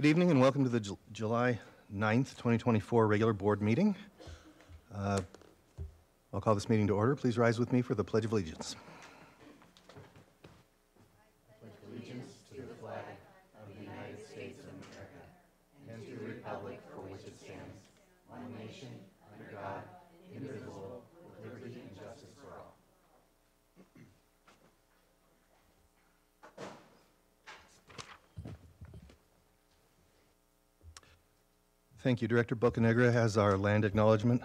Good evening and welcome to the Ju- July 9th, 2024 regular board meeting. Uh, I'll call this meeting to order. Please rise with me for the Pledge of Allegiance. Thank you. Director Bocanegra has our land acknowledgement.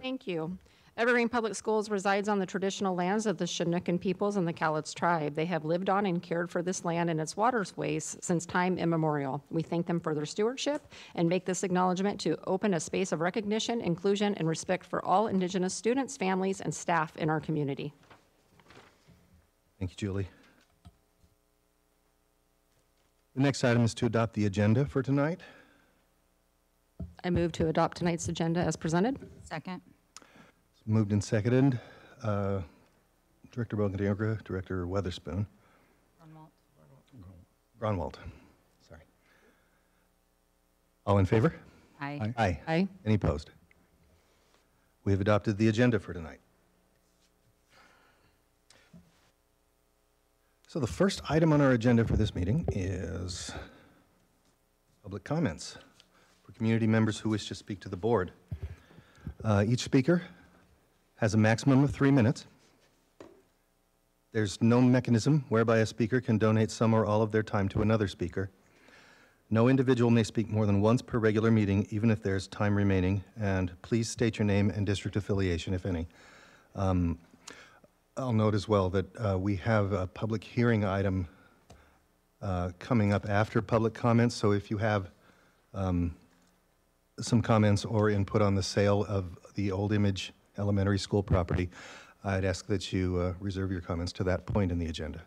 Thank you. Evergreen Public Schools resides on the traditional lands of the Chinookan peoples and the Cowlitz tribe. They have lived on and cared for this land and its waterways since time immemorial. We thank them for their stewardship and make this acknowledgement to open a space of recognition, inclusion, and respect for all Indigenous students, families, and staff in our community. Thank you, Julie. The next item is to adopt the agenda for tonight. I move to adopt tonight's agenda as presented. Second. It's Moved and seconded. Uh, Director Bocanegra, Director Weatherspoon, Gronwoldt, sorry. All in favor? Aye. Aye. Aye. Any opposed? We have adopted the agenda for tonight. So the first item on our agenda for this meeting is public comments for community members who wish to speak to the board. Uh, Each speaker has a maximum of three minutes. There's no mechanism whereby a speaker can donate some or all of their time to another speaker. No individual may speak more than once per regular meeting, even if there's time remaining, and please state your name and district affiliation, if any. Um, I'll note as well that uh, we have a public hearing item uh, coming up after public comments, so if you have um, some comments or input on the sale of the Old Image Elementary School property, I'd ask that you uh, reserve your comments to that point in the agenda.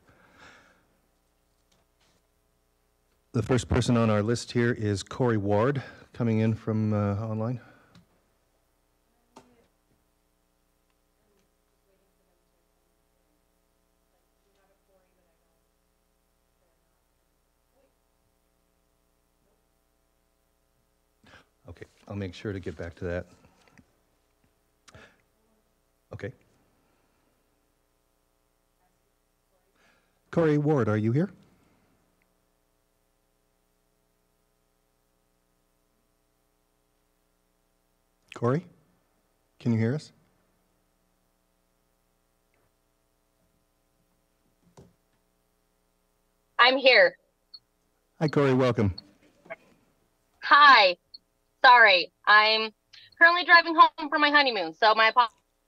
The first person on our list here is Corey Ward, coming in from uh, online. Okay, I'll make sure to get back to that. Okay. Corey Ward, are you here? Corey? Can you hear us? I'm here. Hi, Corey, welcome. Hi. Sorry. I'm currently driving home from my honeymoon, so my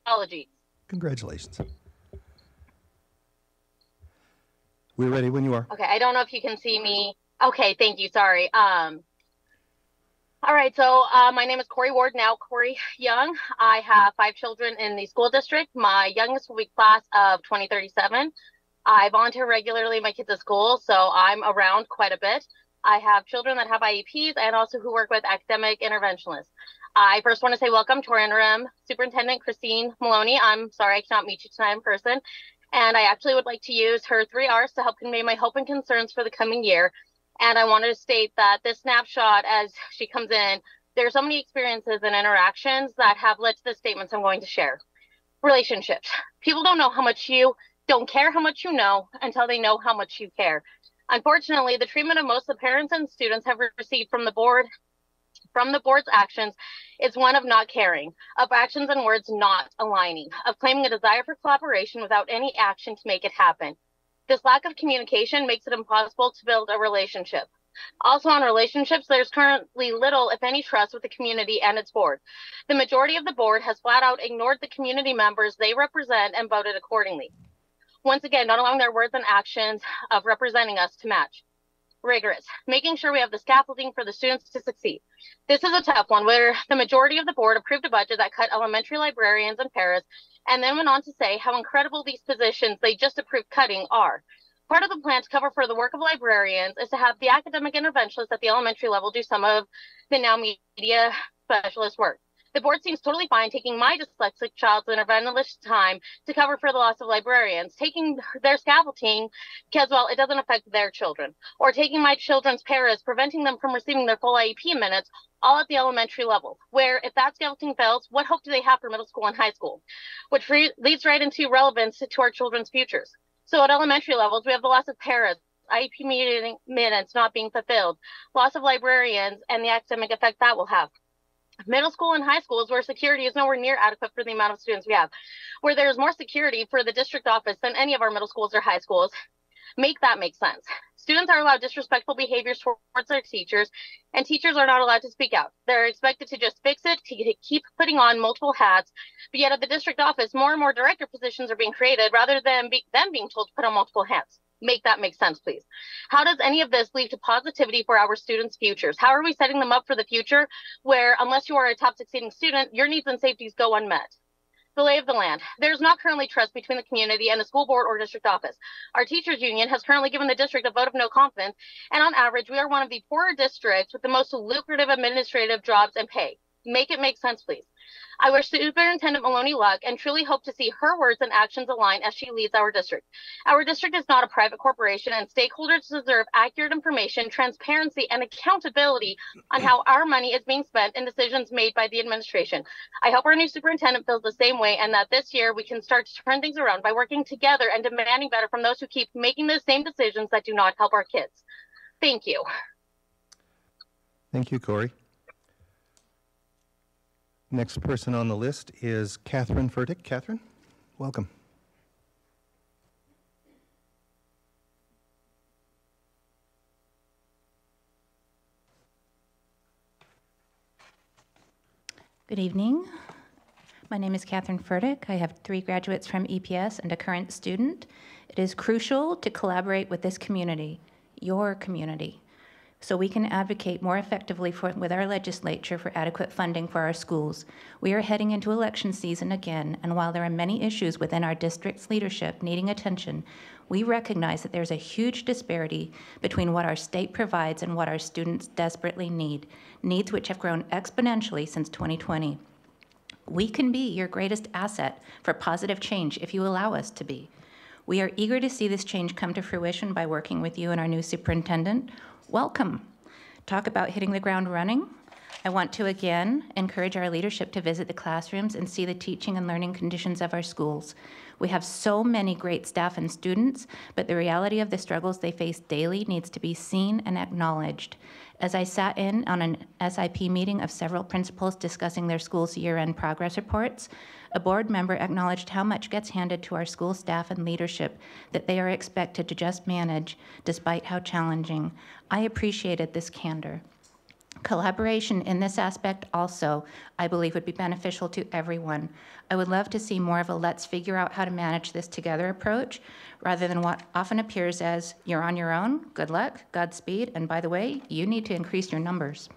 apologies. Congratulations. We're ready when you are. Okay, I don't know if you can see me. Okay, thank you. Sorry. Um all right, so uh, my name is Corey Ward, now Corey Young. I have five children in the school district. My youngest will be class of 2037. I volunteer regularly my kids at school, so I'm around quite a bit. I have children that have IEPs and also who work with academic interventionists. I first want to say welcome to our interim superintendent, Christine Maloney. I'm sorry I cannot meet you tonight in person. And I actually would like to use her three R's to help convey my hope and concerns for the coming year. And I wanted to state that this snapshot, as she comes in, there's so many experiences and interactions that have led to the statements I'm going to share. Relationships. People don't know how much you don't care how much you know until they know how much you care. Unfortunately, the treatment of most of the parents and students have received from the board, from the board's actions, is one of not caring, of actions and words not aligning, of claiming a desire for collaboration without any action to make it happen. This lack of communication makes it impossible to build a relationship. Also on relationships, there's currently little, if any, trust with the community and its board. The majority of the board has flat out ignored the community members they represent and voted accordingly. Once again, not allowing their words and actions of representing us to match. Rigorous, making sure we have the scaffolding for the students to succeed. This is a tough one where the majority of the board approved a budget that cut elementary librarians and paras and then went on to say how incredible these positions they just approved cutting are. Part of the plan to cover for the work of librarians is to have the academic interventionists at the elementary level do some of the now media specialist work. The board seems totally fine taking my dyslexic child's interventionist time to cover for the loss of librarians, taking their scaffolding because, well, it doesn't affect their children, or taking my children's paras, preventing them from receiving their full IEP minutes, all at the elementary level, where if that scaffolding fails, what hope do they have for middle school and high school? Which re- leads right into relevance to our children's futures. So at elementary levels, we have the loss of paras, IEP meeting minutes not being fulfilled, loss of librarians, and the academic effect that will have. Middle school and high schools where security is nowhere near adequate for the amount of students we have, where there's more security for the district office than any of our middle schools or high schools. Make that make sense. Students are allowed disrespectful behaviors towards their teachers, and teachers are not allowed to speak out. They're expected to just fix it, to keep putting on multiple hats. But yet at the district office, more and more director positions are being created rather than be, them being told to put on multiple hats make that make sense, please. How does any of this lead to positivity for our students' futures? How are we setting them up for the future where, unless you are a top succeeding student, your needs and safeties go unmet? The lay of the land. There's not currently trust between the community and the school board or district office. Our teachers union has currently given the district a vote of no confidence, and on average, we are one of the poorer districts with the most lucrative administrative jobs and pay. Make it make sense, please. I wish Superintendent Maloney luck and truly hope to see her words and actions align as she leads our district. Our district is not a private corporation and stakeholders deserve accurate information, transparency, and accountability on how our money is being spent and decisions made by the administration. I hope our new superintendent feels the same way and that this year we can start to turn things around by working together and demanding better from those who keep making the same decisions that do not help our kids. Thank you. Thank you, Corey. Next person on the list is Catherine Furtick. Catherine, welcome. Good evening. My name is Catherine Furtick. I have three graduates from EPS and a current student. It is crucial to collaborate with this community, your community, so we can advocate more effectively for, with our legislature for adequate funding for our schools. We are heading into election season again, and while there are many issues within our district's leadership needing attention, we recognize that there's a huge disparity between what our state provides and what our students desperately need, needs which have grown exponentially since 2020. We can be your greatest asset for positive change if you allow us to be. We are eager to see this change come to fruition by working with you and our new superintendent, welcome. Talk about hitting the ground running. I want to again encourage our leadership to visit the classrooms and see the teaching and learning conditions of our schools. We have so many great staff and students, but the reality of the struggles they face daily needs to be seen and acknowledged. As I sat in on an SIP meeting of several principals discussing their school's year end progress reports, a board member acknowledged how much gets handed to our school staff and leadership that they are expected to just manage despite how challenging. I appreciated this candor. Collaboration in this aspect also, I believe, would be beneficial to everyone. I would love to see more of a let's figure out how to manage this together approach rather than what often appears as you're on your own, good luck, Godspeed, and by the way, you need to increase your numbers.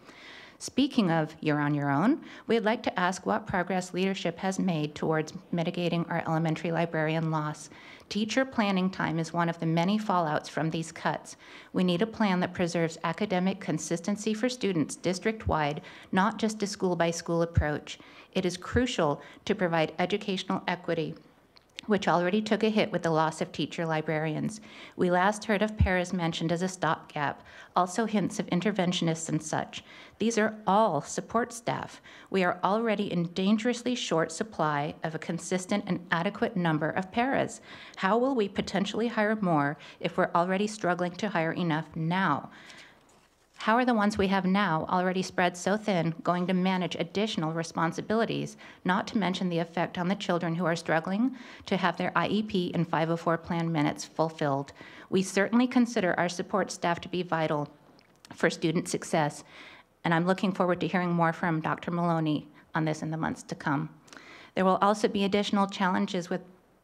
Speaking of you're on your own, we'd like to ask what progress leadership has made towards mitigating our elementary librarian loss. Teacher planning time is one of the many fallouts from these cuts. We need a plan that preserves academic consistency for students district-wide, not just a school-by-school approach. It is crucial to provide educational equity which already took a hit with the loss of teacher librarians. We last heard of paras mentioned as a stopgap, also hints of interventionists and such. These are all support staff. We are already in dangerously short supply of a consistent and adequate number of paras. How will we potentially hire more if we're already struggling to hire enough now? How are the ones we have now, already spread so thin, going to manage additional responsibilities, not to mention the effect on the children who are struggling to have their IEP and 504 plan minutes fulfilled? We certainly consider our support staff to be vital for student success, and I'm looking forward to hearing more from Dr. Maloney on this in the months to come. There will also be additional challenges with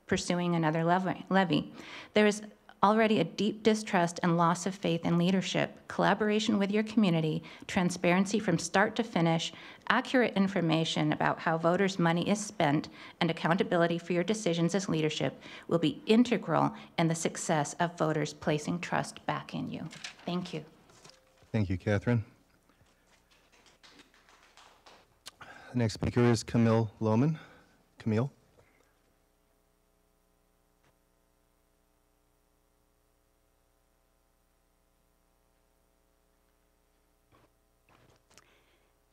pursuing another levy. There is already a deep distrust and loss of faith in leadership, collaboration with your community, transparency from start to finish, accurate information about how voters' money is spent, and accountability for your decisions as leadership will be integral in the success of voters placing trust back in you. Thank you. Thank you, Catherine. The next speaker is Camille Lohman. Camille?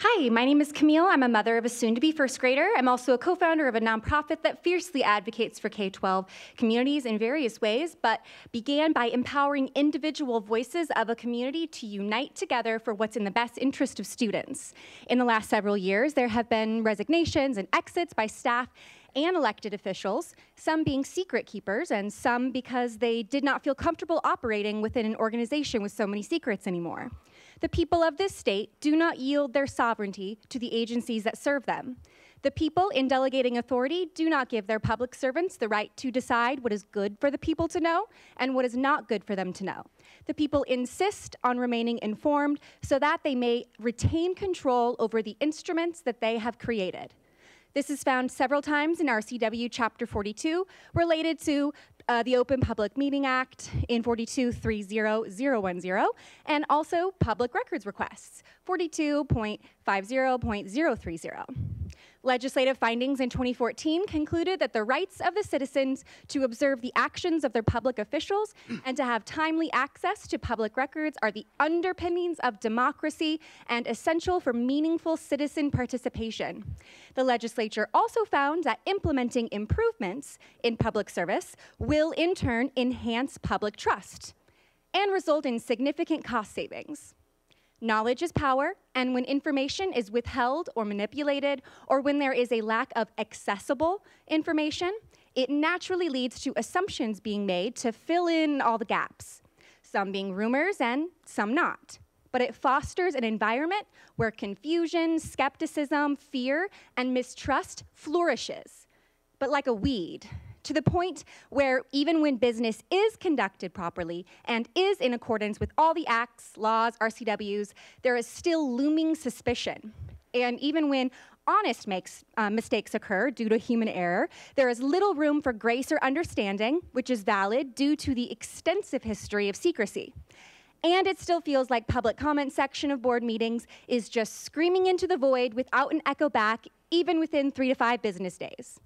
Hi, my name is Camille. I'm a mother of a soon to be first grader. I'm also a co founder of a nonprofit that fiercely advocates for K 12 communities in various ways, but began by empowering individual voices of a community to unite together for what's in the best interest of students. In the last several years, there have been resignations and exits by staff and elected officials, some being secret keepers, and some because they did not feel comfortable operating within an organization with so many secrets anymore. The people of this state do not yield their sovereignty to the agencies that serve them. The people in delegating authority do not give their public servants the right to decide what is good for the people to know and what is not good for them to know. The people insist on remaining informed so that they may retain control over the instruments that they have created. This is found several times in RCW Chapter 42 related to uh, the Open Public Meeting Act in 4230010 and also public records requests 42.50.030. Legislative findings in 2014 concluded that the rights of the citizens to observe the actions of their public officials and to have timely access to public records are the underpinnings of democracy and essential for meaningful citizen participation. The legislature also found that implementing improvements in public service will in turn enhance public trust and result in significant cost savings. Knowledge is power, and when information is withheld or manipulated, or when there is a lack of accessible information, it naturally leads to assumptions being made to fill in all the gaps, some being rumors and some not. But it fosters an environment where confusion, skepticism, fear, and mistrust flourishes, but like a weed, to the point where even when business is conducted properly and is in accordance with all the acts, laws, RCWs, there is still looming suspicion. And even when honest makes, uh, mistakes occur due to human error, there is little room for grace or understanding, which is valid due to the extensive history of secrecy. And it still feels like public comment section of board meetings is just screaming into the void without an echo back, even within three to five business days.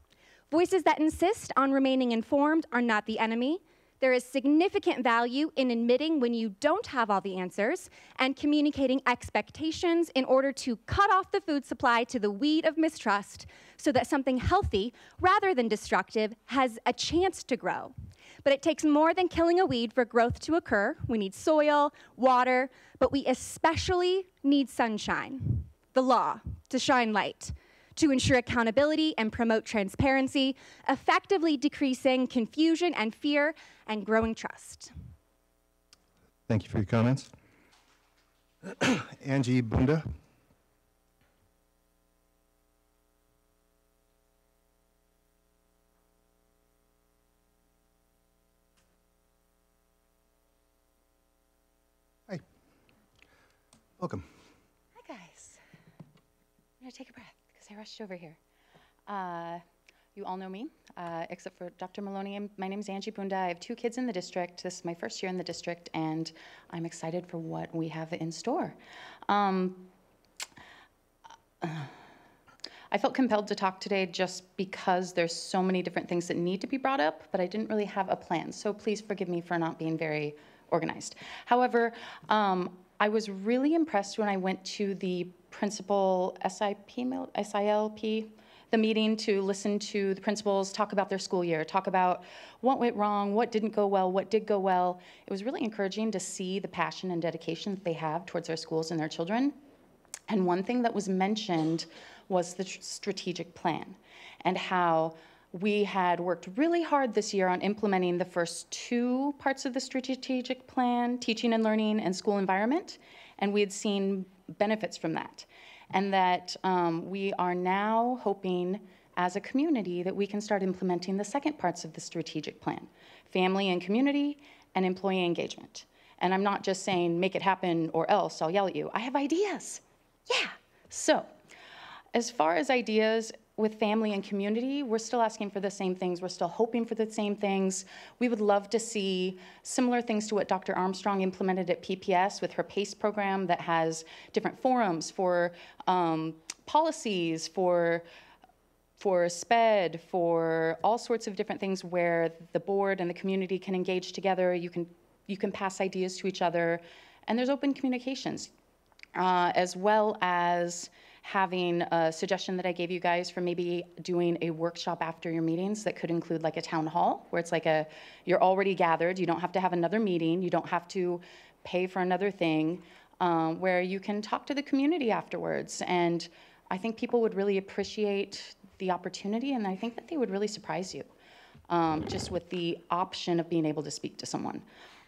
Voices that insist on remaining informed are not the enemy. There is significant value in admitting when you don't have all the answers and communicating expectations in order to cut off the food supply to the weed of mistrust so that something healthy, rather than destructive, has a chance to grow. But it takes more than killing a weed for growth to occur. We need soil, water, but we especially need sunshine, the law, to shine light to ensure accountability and promote transparency, effectively decreasing confusion and fear and growing trust. Thank you for your comments. Angie Bunda. Hi. Welcome. Hi, guys. I'm going to take a breath because I rushed over here. Uh, you all know me, uh, except for Dr. Maloney. My name is Angie Bunda. I have two kids in the district. This is my first year in the district, and I'm excited for what we have in store. Um, I felt compelled to talk today just because there's so many different things that need to be brought up, but I didn't really have a plan. So please forgive me for not being very organized. However, um, I was really impressed when I went to the principal SIP, SILP, the meeting to listen to the principals talk about their school year, talk about what went wrong, what didn't go well, what did go well. It was really encouraging to see the passion and dedication that they have towards their schools and their children. And one thing that was mentioned was the strategic plan and how we had worked really hard this year on implementing the first two parts of the strategic plan teaching and learning and school environment. And we had seen benefits from that. And that um, we are now hoping as a community that we can start implementing the second parts of the strategic plan family and community and employee engagement. And I'm not just saying make it happen or else I'll yell at you. I have ideas. Yeah. So, as far as ideas, with family and community, we're still asking for the same things. We're still hoping for the same things. We would love to see similar things to what Dr. Armstrong implemented at PPS with her PACE program that has different forums for um, policies, for for SPED, for all sorts of different things where the board and the community can engage together. You can you can pass ideas to each other, and there's open communications, uh, as well as having a suggestion that I gave you guys for maybe doing a workshop after your meetings that could include like a town hall where it's like a you're already gathered. You don't have to have another meeting. You don't have to pay for another thing. Um, where you can talk to the community afterwards, and I think people would really appreciate the opportunity, and I think that they would really surprise you, um, just with the option of being able to speak to someone.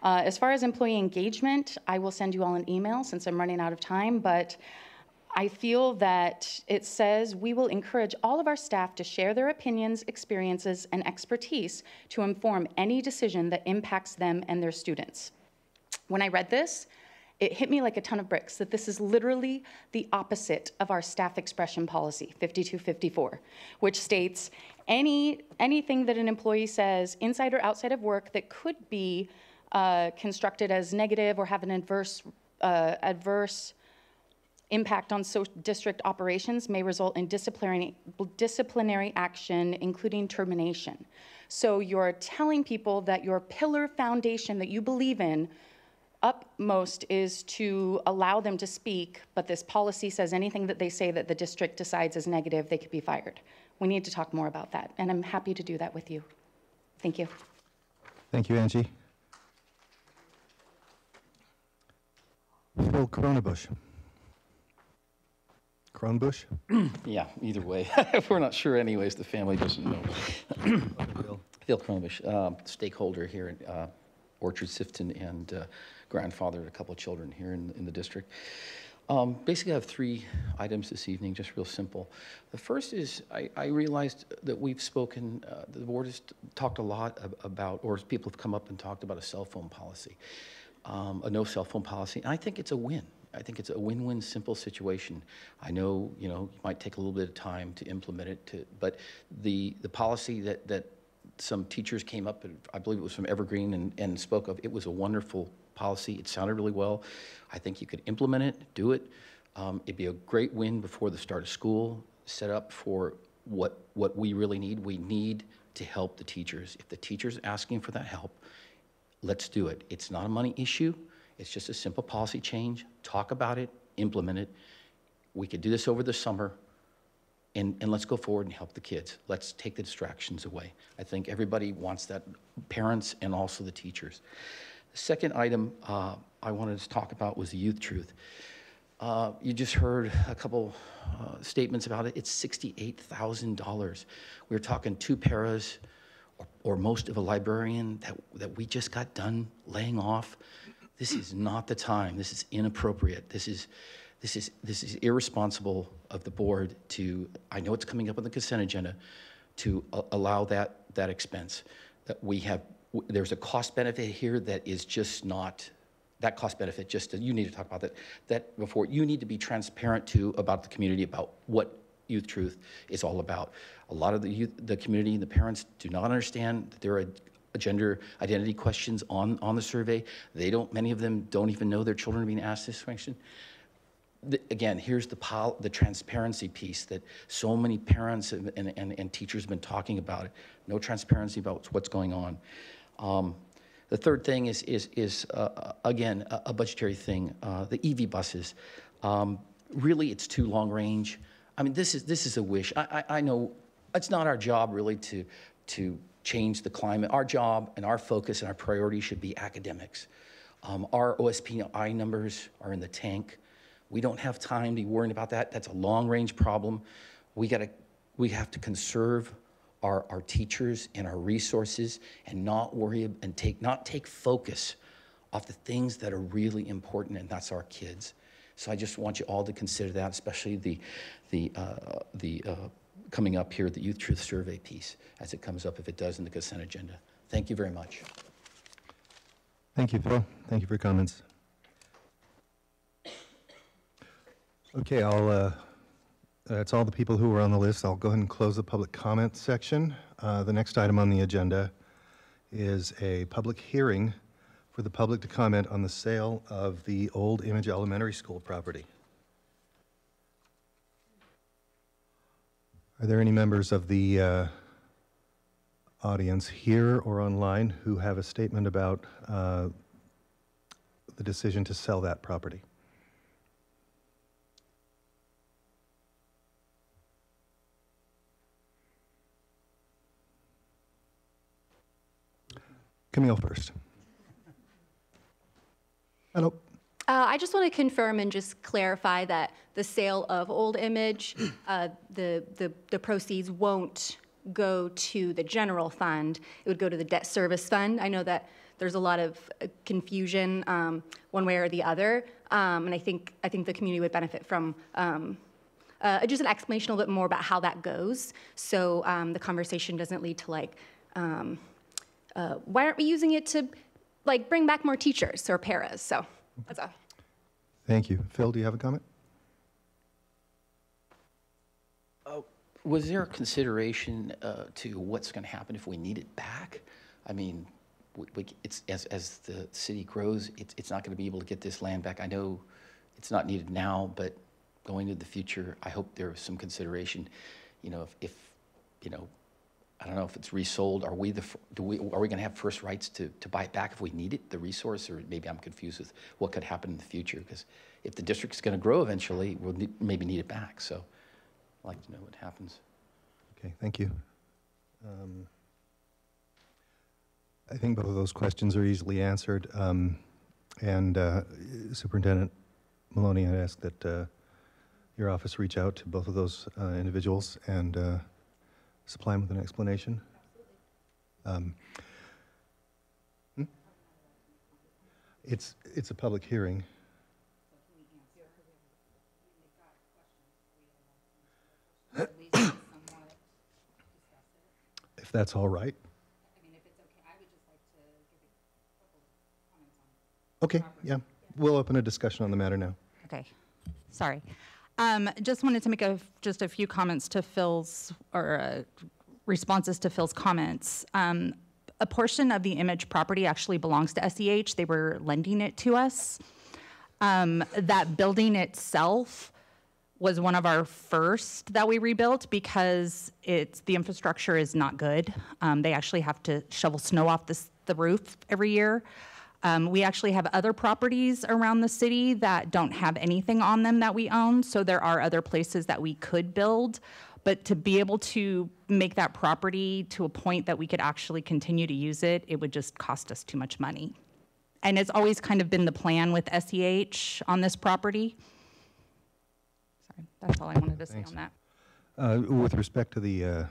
Uh, as far as employee engagement, I will send you all an email since I'm running out of time, but I feel that it says we will encourage all of our staff to share their opinions, experiences, and expertise to inform any decision that impacts them and their students. When I read this, it hit me like a ton of bricks that this is literally the opposite of our staff expression policy 5254 which states any anything that an employee says inside or outside of work that could be uh, constructed as negative or have an adverse uh, adverse impact on so district operations may result in disciplinary disciplinary action including termination so you're telling people that your pillar foundation that you believe in upmost is to allow them to speak, but this policy says anything that they say that the district decides is negative, they could be fired. We need to talk more about that, and I'm happy to do that with you. Thank you. Thank you, Angie. Phil Cronebush. Cronebush? Yeah, either way. If we're not sure anyways, the family doesn't know. Phil Cromish, um, stakeholder here in uh, Orchard Sifton and uh, grandfather of a couple of children here in, in the district. Um, basically, I have three items this evening, just real simple. The first is I, I realized that we've spoken, uh, the board has talked a lot ab- about, or people have come up and talked about a cell phone policy, um, a no cell phone policy. And I think it's a win. I think it's a win-win, simple situation. I know, you know, it might take a little bit of time to implement it, to, but the the policy that that some teachers came up, I believe it was from Evergreen, and, and spoke of, it was a wonderful policy. It sounded really well. I think you could implement it, do it. Um, it'd be a great win before the start of school, set up for what, what we really need. We need to help the teachers. If the teacher's are asking for that help, let's do it. It's not a money issue. It's just a simple policy change. Talk about it, implement it. We could do this over the summer, and, and let's go forward and help the kids. Let's take the distractions away. I think everybody wants that, parents and also the teachers. The second item uh, I wanted to talk about was the youth truth. Uh, you just heard a couple uh, statements about it. It's $68,000. We are talking two paras or, or most of a librarian that, that we just got done laying off. This is not the time. This is inappropriate. This is, this is, this is irresponsible of the board to, I know it's coming up on the consent agenda, to allow that, that expense. That we have, there's a cost benefit here that is just not, that cost benefit, just, you need to talk about that, that before, you need to be transparent to, about the community, about what Youth Truth is all about. A lot of the youth, the community and the parents do not understand that there are gender identity questions on, on the survey. They don't, many of them don't even know their children are being asked this question the, again, here's the, the transparency piece that so many parents and, and, and, teachers have been talking about. No transparency about what's going on. Um, the third thing is, is, is uh, again, a, a budgetary thing. Uh, the EV buses. Um, really, it's too long range. I mean, this is, this is a wish. I, I, I know it's not our job really to, to change the climate. Our job and our focus and our priority should be academics. Um, our OSPI numbers are in the tank. We don't have time to be worrying about that. That's a long range problem. We got to, we have to conserve our, our teachers and our resources and not worry and take, not take focus off the things that are really important, and that's our kids. So I just want you all to consider that, especially the, the, uh, the uh, coming up here, the Youth Truth Survey piece, as it comes up, if it does in the consent agenda. Thank you very much. Thank you, Phil. Thank you for your comments. Okay, I'll uh, That's all the people who were on the list. I'll go ahead and close the public comment section. Uh, The next item on the agenda is a public hearing for the public to comment on the sale of the Old Image Elementary School property. Are there any members of the uh, audience here or online who have a statement about uh, the decision to sell that property? Camille first. Hello. Uh, I just want to confirm and just clarify that the sale of Old Image, uh, the, the, the proceeds won't go to the general fund. It would go to the debt service fund. I know that there's a lot of uh, confusion um, one way or the other, um, and I think I think the community would benefit from um, uh, just an explanation a little bit more about how that goes, so um, the conversation doesn't lead to like, um, uh, why aren't we using it to like bring back more teachers or paras? So that's all. Thank you. Phil, do you have a comment? Was there a consideration uh, to what's going to happen if we need it back? I mean, we- we- it's, as, as the city grows, it's, it's not going to be able to get this land back. I know it's not needed now, but going into the future, I hope there was some consideration, you know, if, if, you know, I don't know if it's resold, are we the, do we, are we going to have first rights to, to buy it back if we need it, the resource? Or maybe I'm confused with what could happen in the future, because if the district's going to grow eventually, we'll need- maybe need it back, so I'd like to know what happens. Okay, thank you. Um, I think both of those questions are easily answered. um, And uh, Superintendent Maloney, I'd ask that uh, your office reach out to both of those uh, individuals and uh, supply them with an explanation. Um, hmm? It's, it's a public hearing. If that's all right. Okay, yeah, we'll open a discussion on the matter now. Okay, sorry. Um, Just wanted to make a, just a few comments to Phil's, or uh, responses to Phil's comments. Um, A portion of the image property actually belongs to SEH. They were lending it to us. Um, That building itself was one of our first that we rebuilt because it's, the infrastructure is not good. Um, They actually have to shovel snow off the, s- the roof every year. Um, we actually have other properties around the city that don't have anything on them that we own, so there are other places that we could build. But to be able to make that property to a point that we could actually continue to use it, it would just cost us too much money. And it's always kind of been the plan with SEH on this property. Sorry, that's all I wanted to say Thanks. on that. Uh, With respect to the, uh,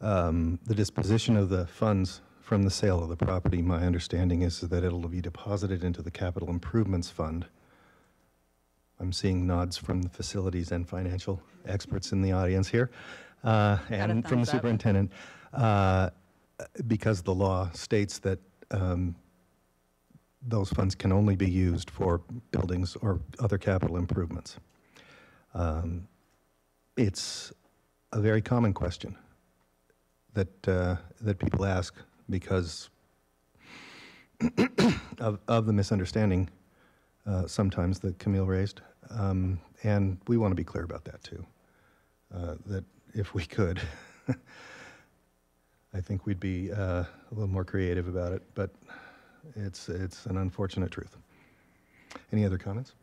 um, the disposition of the funds from the sale of the property, my understanding is that it'll be deposited into the Capital Improvements Fund. I'm seeing nods from the facilities and financial experts in the audience here, uh, and from the up. superintendent, uh, because the law states that um, those funds can only be used for buildings or other capital improvements. Um, It's a very common question that, uh, that people ask because of, of the misunderstanding uh, sometimes that Camille raised. Um, And we want to be clear about that, too. Uh, That if we could, I think we'd be uh, a little more creative about it, but it's, it's an unfortunate truth. Any other comments?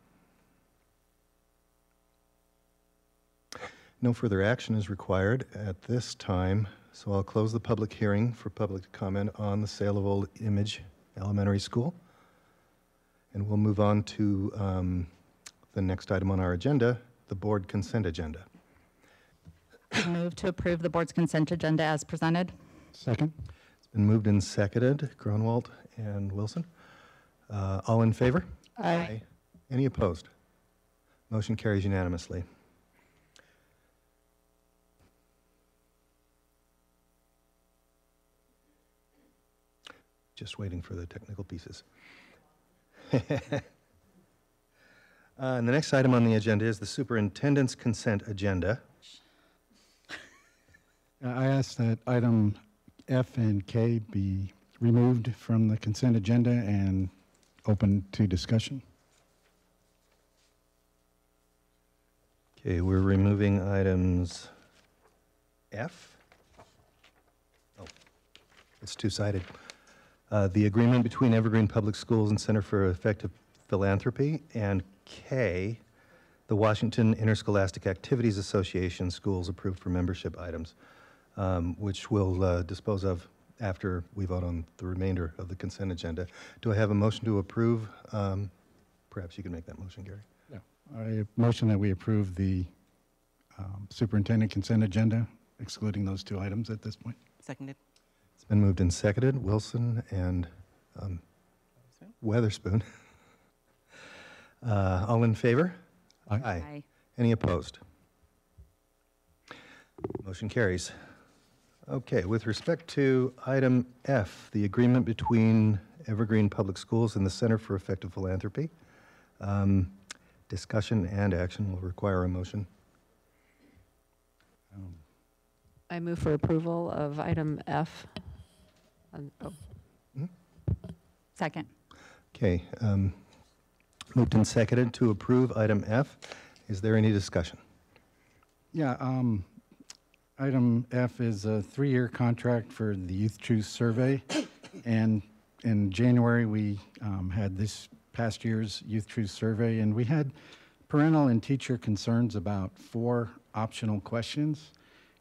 No further action is required at this time, so I'll close the public hearing for public comment on the sale of Old Image Elementary School. And we'll move on to um, the next item on our agenda, the board consent agenda. Move to approve the board's consent agenda as presented. Second. It's been moved and seconded, Gronwoldt and Wilson. Uh, All in favor? Aye. Any opposed? Motion carries unanimously. Just waiting for the technical pieces. Uh, And the next item on the agenda is the superintendent's consent agenda. I ask that item F and K be removed from the consent agenda and open to discussion. Okay, we're removing items F. Oh, it's two-sided. Uh, The agreement between Evergreen Public Schools and Center for Effective Philanthropy, and K, the Washington Interscholastic Activities Association schools approved for membership items, um, which we'll uh, dispose of after we vote on the remainder of the consent agenda. Do I have a motion to approve? Um, Perhaps you can make that motion, Gary. Yeah. I motion that we approve the um, superintendent consent agenda, excluding those two items at this point. Seconded. It's been moved and seconded, Wilson and um, Weatherspoon. Uh, All in favor? Aye. Any opposed? Motion carries. Okay, with respect to item F, the agreement between Evergreen Public Schools and the Center for Effective Philanthropy, um, discussion and action will require a motion. I move for approval of item F. Um, oh, Second. Okay, um, moved and seconded to approve item F. Is there any discussion? Yeah, um, item F is a three-year contract for the Youth Truth Survey. And in January, we um, had this past year's Youth Truth Survey, and we had parental and teacher concerns about four optional questions.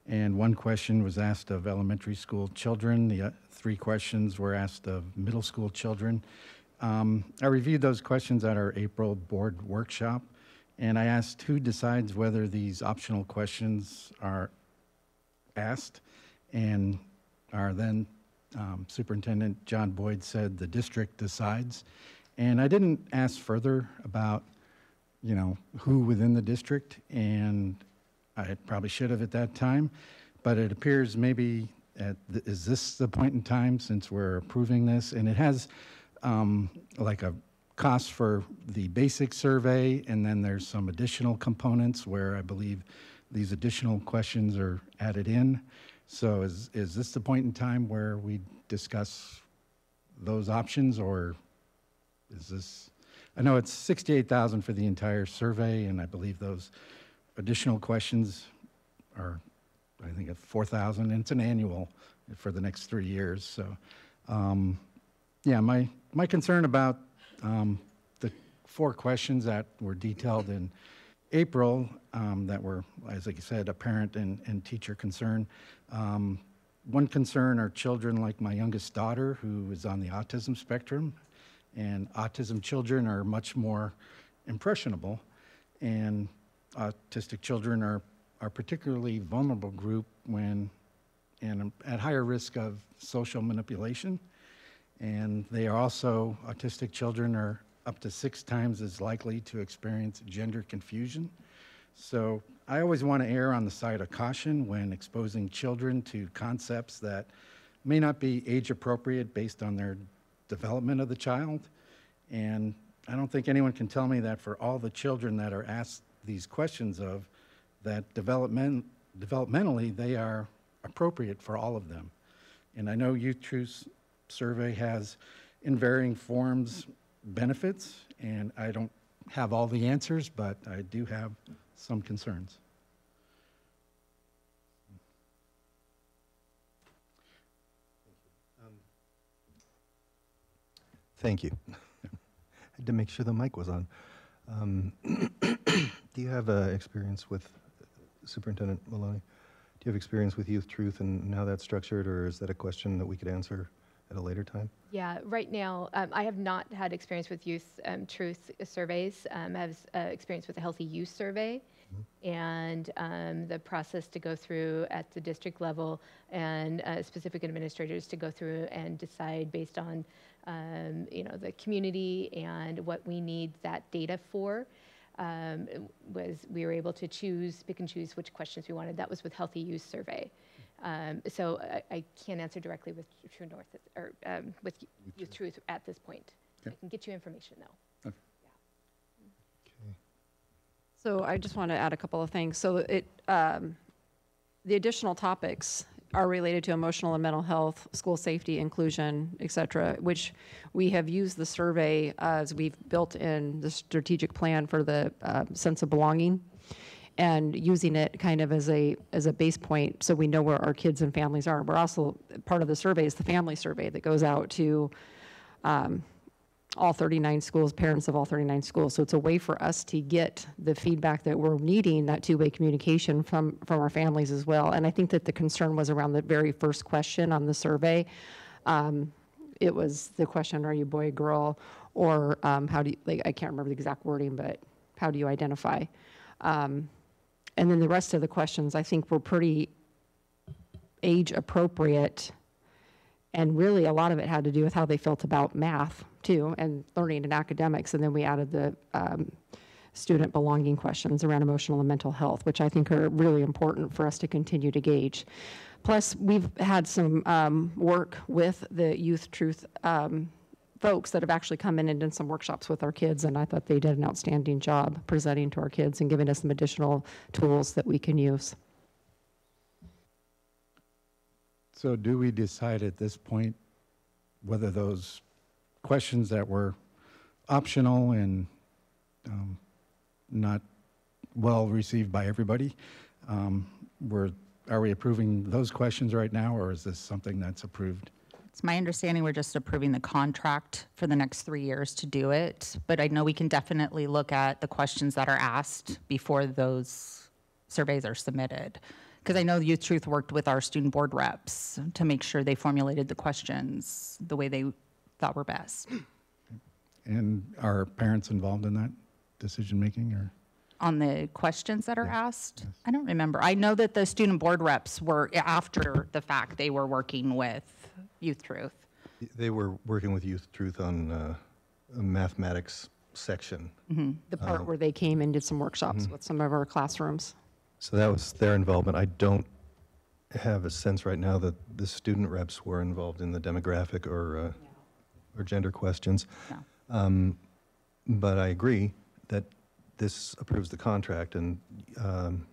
And one question was asked of elementary school children, the uh, three questions were asked of middle school children. Um, I reviewed those questions at our April board workshop, and I asked who decides whether these optional questions are asked, and our then um, Superintendent John Boyd said the district decides. And I didn't ask further about, you know, who within the district, and I probably should have at that time, but it appears maybe at, th- is this the point in time since we're approving this? And it has um, like a cost for the basic survey, and then there's some additional components where I believe these additional questions are added in. So is, is this the point in time where we discuss those options, or is this, I know it's 68,000 for the entire survey, and I believe those additional questions are, I think, at 4,000, and it's an annual for the next three years, so, um, yeah, my, my concern about um, the four questions that were detailed in April, um, that were, as I said, a parent and, and teacher concern. Um, one concern are children like my youngest daughter, who is on the autism spectrum, and autism children are much more impressionable, and autistic children are, are particularly vulnerable group when and at higher risk of social manipulation. And they are also, autistic children are up to six times as likely to experience gender confusion. So I always want to err on the side of caution when exposing children to concepts that may not be age appropriate based on their development of the child. And I don't think anyone can tell me that for all the children that are asked these questions of, that development, developmentally, they are appropriate for all of them. And I know Youth Truth Survey has, in varying forms, benefits, and I don't have all the answers, but I do have some concerns. Thank you. I Had to make sure the mic was on. Um, Do you have uh, experience with Superintendent Maloney? Do you have experience with Youth Truth and how that's structured, or is that a question that we could answer at a later time? Yeah, right now, um, I have not had experience with youth um, truth surveys. Um, I have uh, experience with the Healthy Youth Survey and um, the process to go through at the district level and uh, specific administrators to go through and decide based on, um, you know, the community and what we need that data for. Um, was we were able to choose, pick and choose which questions we wanted. That was with Healthy Youth Survey. Um, so I, I can't answer directly with True North or um, with Youth Truth at this point. I can get you information though. Okay. So I just want to add a couple of things. So it, um, the additional topics are related to emotional and mental health, school safety, inclusion, et cetera, which we have used the survey as we've built in the strategic plan for the uh, sense of belonging and using it kind of as a, as a base point so we know where our kids and families are. We're also, part of the survey is the family survey that goes out to um, all 39 schools, parents of all 39 schools. So it's a way for us to get the feedback that we're needing, that two-way communication from, from our families as well. And I think that the concern was around the very first question on the survey. Um, it was the question, are you boy, girl? Or um, how do you, like, I can't remember the exact wording, but how do you identify? Um, and then the rest of the questions, I think, were pretty age appropriate. And really, a lot of it had to do with how they felt about math, too, and learning and academics. And then we added the um, student belonging questions around emotional and mental health, which I think are really important for us to continue to gauge. Plus, we've had some um, work with the Youth Truth um, folks that have actually come in and done some workshops with our kids, and I thought they did an outstanding job presenting to our kids and giving us some additional tools that we can use. So do we decide at this point whether those questions that were optional and um, not well received by everybody, um, were, are we approving those questions right now, or is this something that's approved? It's my understanding we're just approving the contract for the next three years to do it, but I know we can definitely look at the questions that are asked before those surveys are submitted. Because I know Youth Truth worked with our student board reps to make sure they formulated the questions the way they thought were best. And are parents involved in that decision-making, or? On the questions that are asked, I don't remember. I know that the student board reps were, after the fact, they were working with Youth Truth. They were working with Youth Truth on uh, a mathematics section. The part where they came and did some workshops with some of our classrooms. So that was their involvement. I don't have a sense right now that the student reps were involved in the demographic or, uh, or gender questions. No. Um, But I agree that this approves the contract, and um,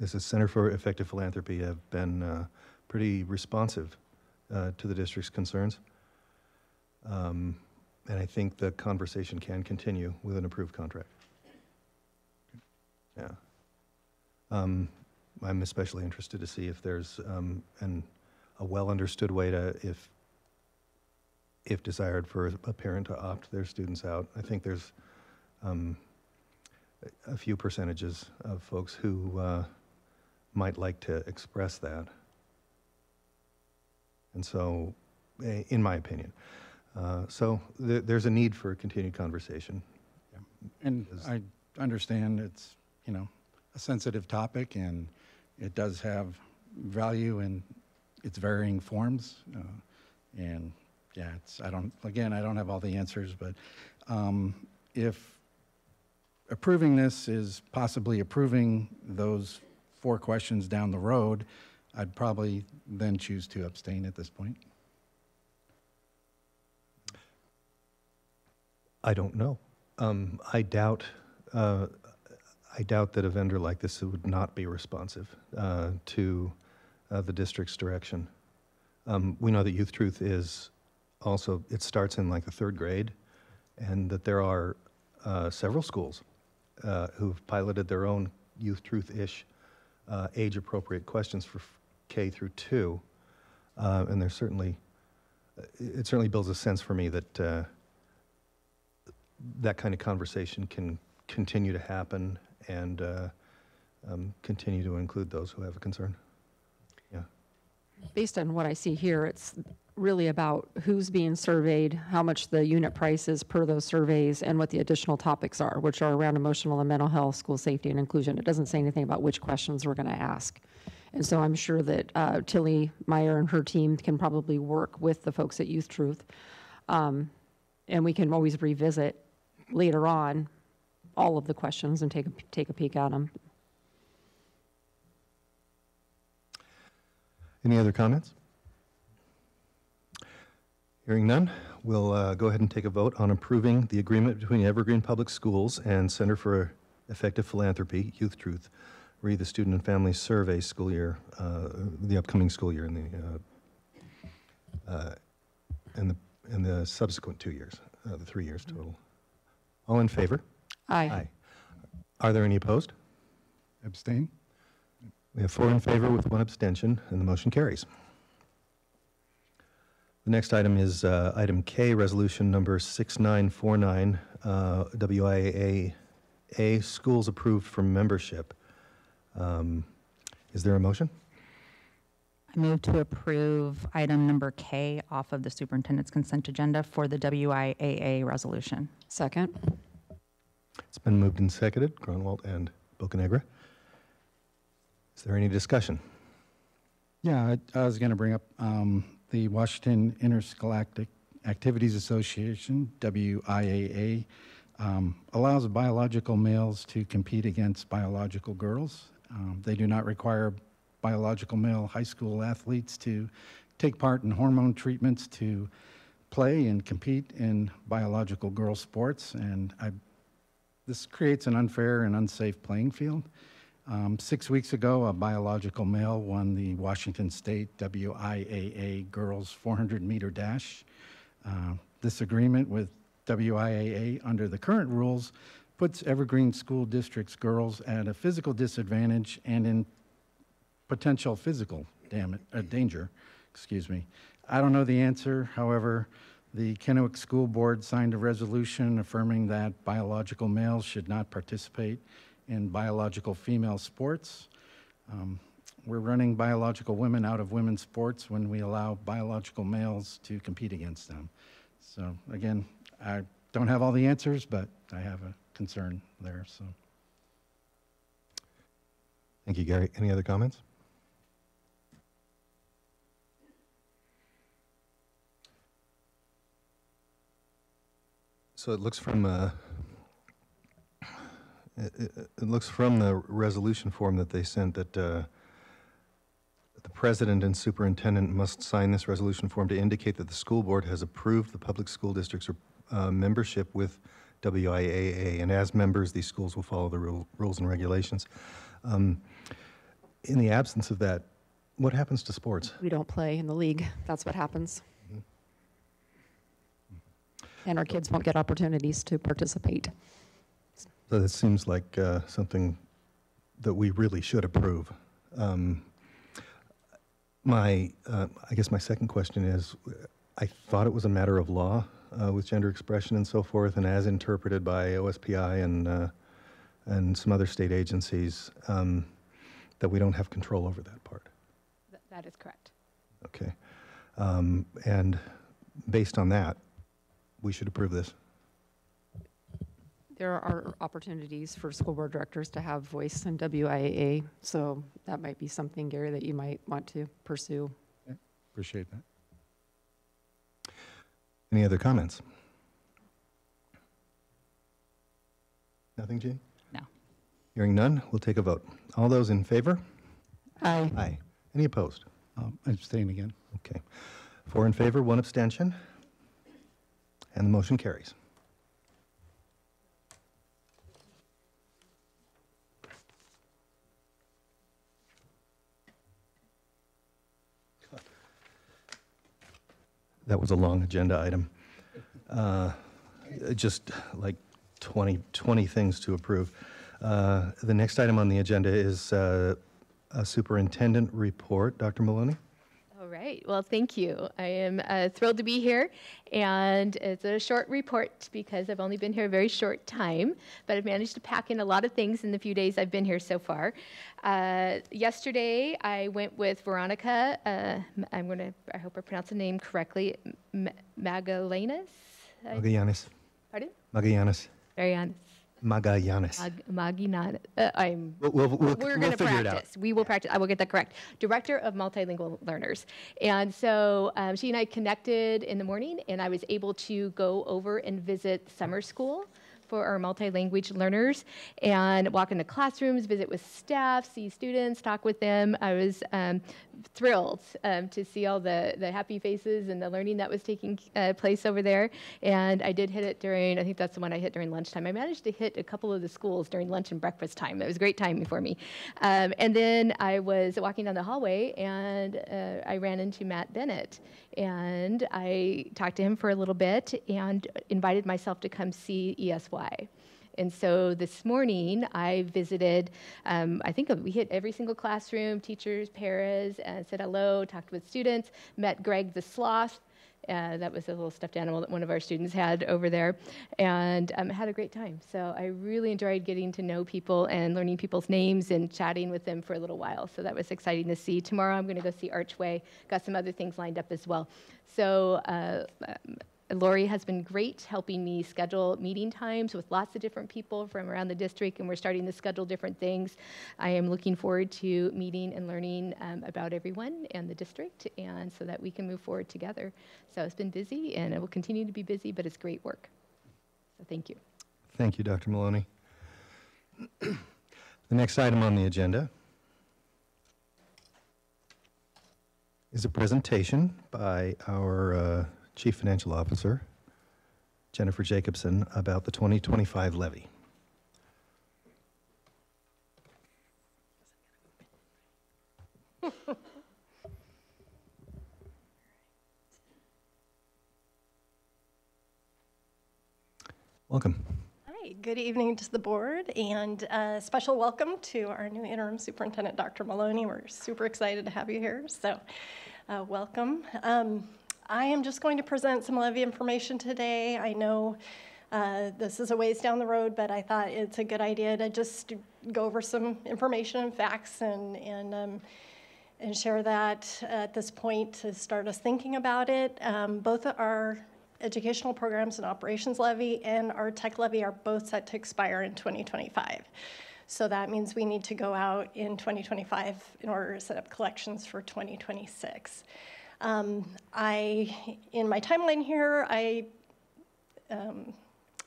this is Center for Effective Philanthropy have been uh, pretty responsive uh, to the district's concerns. Um, And I think the conversation can continue with an approved contract. Yeah. Um, I'm especially interested to see if there's um, an, a well-understood way to, if, if desired, for a parent to opt their students out. I think there's um, a few percentages of folks who uh, might like to express that. And so, in my opinion. Uh, So there, there's a need for a continued conversation. And I understand it's, you know, a sensitive topic, and it does have value in its varying forms. uh, And, yeah, it's, I don't, again, I don't have all the answers, but um, if approving this is possibly approving those four questions down the road, I'd probably then choose to abstain at this point. I don't know. Um, I doubt, uh, I doubt that a vendor like this would not be responsive uh, to uh, the district's direction. Um, We know that Youth Truth is also, it starts in like the third grade, and that there are uh, several schools uh, who've piloted their own Youth Truth-ish uh, age-appropriate questions for K through two. Uh, And there's certainly, it certainly builds a sense for me that uh, that kind of conversation can continue to happen and uh, um, continue to include those who have a concern. Yeah. Based on what I see here, it's really about who's being surveyed, how much the unit price is per those surveys, and what the additional topics are, which are around emotional and mental health, school safety, and inclusion. It doesn't say anything about which questions we're going to ask. And so I'm sure that uh, Tilly Meyer and her team can probably work with the folks at Youth Truth. Um, And we can always revisit later on all of the questions and take a, take a peek at them. Any other comments? Hearing none, we'll uh, go ahead and take a vote on approving the agreement between Evergreen Public Schools and Center for Effective Philanthropy, Youth Truth, read the Student and Family Survey school year, uh, the upcoming school year and the, uh, uh, in the, in the subsequent two years, uh, the three years total. All in favor? Aye. Aye. Are there any opposed? Abstain? We have four in favor with one abstention, and the motion carries. The next item is uh, item K, resolution number 6949, uh, WIAA, A, schools approved for membership. Um, Is there a motion? I move to approve item number K off of the superintendent's consent agenda for the WIAA resolution. Second. It's been moved and seconded, Gronwoldt and Bocanegra. Is there any discussion? Yeah, I, I was going to bring up um, the Washington Interscholastic Activities Association, WIAA, um, allows biological males to compete against biological girls. Um, they do not require biological male high school athletes to take part in hormone treatments to play and compete in biological girl sports, and I, this creates an unfair and unsafe playing field. Um, six weeks ago, a biological male won the Washington State WIAA girls 400 meter dash. Uh, this agreement with WIAA under the current rules puts Evergreen School District's girls at a physical disadvantage and in potential physical damage, uh, danger. Excuse me. I don't know the answer. However, the Kennewick School Board signed a resolution affirming that biological males should not participate in biological female sports. Um, we're running biological women out of women's sports when we allow biological males to compete against them. So again, I don't have all the answers, but I have a concern there. So Thank you, Gary. Any other comments? So it looks from, uh, it, it- looks from the resolution form that they sent that uh, the president and superintendent must sign this resolution form to indicate that the school board has approved the public school district's uh, membership with WIAA, and as members, these schools will follow the rule- rules and regulations. Um, In the absence of that, what happens to sports? We don't play in the league. That's what happens. And our kids won't get opportunities to participate. So this seems like uh, something that we really should approve. Um, My, uh, I guess my second question is, I thought it was a matter of law uh, with gender expression and so forth, and as interpreted by OSPI and, uh, and some other state agencies, um, that we don't have control over that part. Th- That is correct. Okay. Um, And based on that, we should approve this. There are opportunities for school board directors to have voice in WIAA, so that might be something, Gary, that you might want to pursue. appreciate that. Any other comments? Nothing, Jean? No. Hearing none, we'll take a vote. All those in favor? Aye. Aye. Any opposed? Um, abstain again. Okay. Four in favor, one abstention, and the motion carries. That was a long agenda item. Uh, Just like 20, 20 things to approve. Uh, The next item on the agenda is uh, a superintendent report. Dr. Maloney? All right. Well, thank you. I am uh, thrilled to be here. And it's a short report because I've only been here a very short time, but I've managed to pack in a lot of things in the few days I've been here so far. Uh, yesterday, I went with Veronica. Uh, I'm going to, I hope I pronounced the name correctly, M- Magallanes? Magallanes. Pardon? Magallanes. Very honest. Magallanes. Mag- Maginan. Uh, I'm. We'll, we'll, we'll, We're going to figure it out. practice. We will practice. I will get that correct. Director of Multilingual Learners. And so um, she and I connected in the morning, and I was able to go over and visit summer school for our multi-language learners and walk into classrooms, visit with staff, see students, talk with them. I was um, thrilled um, to see all the, the happy faces and the learning that was taking uh, place over there. And I did hit it during, I think that's the one I hit during lunchtime. I managed to hit a couple of the schools during lunch and breakfast time. It was a great timing for me. Um, and then I was walking down the hallway and uh, I ran into Matt Bennett. And I talked to him for a little bit and invited myself to come see ESY. And so this morning I visited, um, I think we hit every single classroom, teachers, paras, and said hello, talked with students, met Greg the Sloth. Uh, that was a little stuffed animal that one of our students had over there, and um, had a great time. So I really enjoyed getting to know people and learning people's names and chatting with them for a little while. So that was exciting to see. Tomorrow I'm going to go see Archway. Got some other things lined up as well. So uh, Lori has been great helping me schedule meeting times with lots of different people from around the district, and we're starting to schedule different things. I am looking forward to meeting and learning um, about everyone and the district, and so that we can move forward together. So it's been busy, and it will continue to be busy, but it's great work. So thank you. Thank you, Dr. Maloney. The next item on the agenda is a presentation by our uh, Chief Financial Officer, Jennifer Jacobson, about the 2025 levy. Welcome. Hi, good evening to the board and a special welcome to our new interim superintendent, Dr. Maloney. We're super excited to have you here, so uh, welcome. Um, I am just going to present some levy information today. I know uh, this is a ways down the road, but I thought it's a good idea to just go over some information and facts and, and, um, and share that at this point to start us thinking about it. Um, both our educational programs and operations levy and our tech levy are both set to expire in 2025. So that means we need to go out in 2025 in order to set up collections for 2026. Um, I, in my timeline here, I um,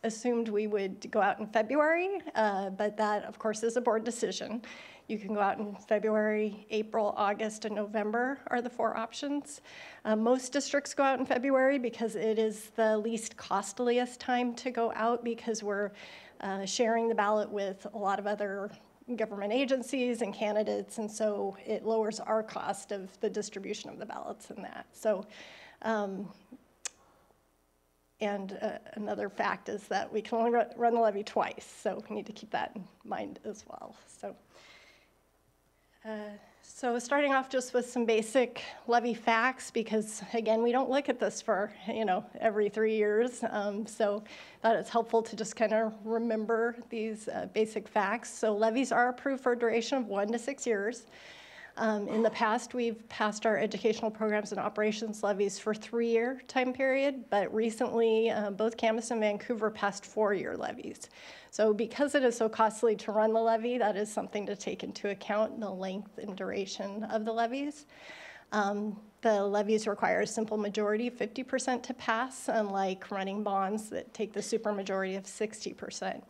assumed we would go out in February, uh, but that, of course, is a board decision. You can go out in February, April, August, and November are the four options. Uh, most districts go out in February because it is the least costliest time to go out because we're uh, sharing the ballot with a lot of other government agencies and candidates, and so it lowers our cost of the distribution of the ballots and that. So, um, and uh, another fact is that we can only run the levy twice, so we need to keep that in mind as well. So. Uh, so starting off just with some basic levy facts, because again, we don't look at this for, you know, every three years. Um, so thought it's helpful to just kind of remember these uh, basic facts. So levies are approved for a duration of one to six years. Um, in the past, we've passed our educational programs and operations levies for three-year time period, but recently, uh, both Camas and Vancouver passed four-year levies. So because it is so costly to run the levy, that is something to take into account, the length and duration of the levies. Um, the levies require a simple majority 50% to pass, unlike running bonds that take the supermajority of 60%.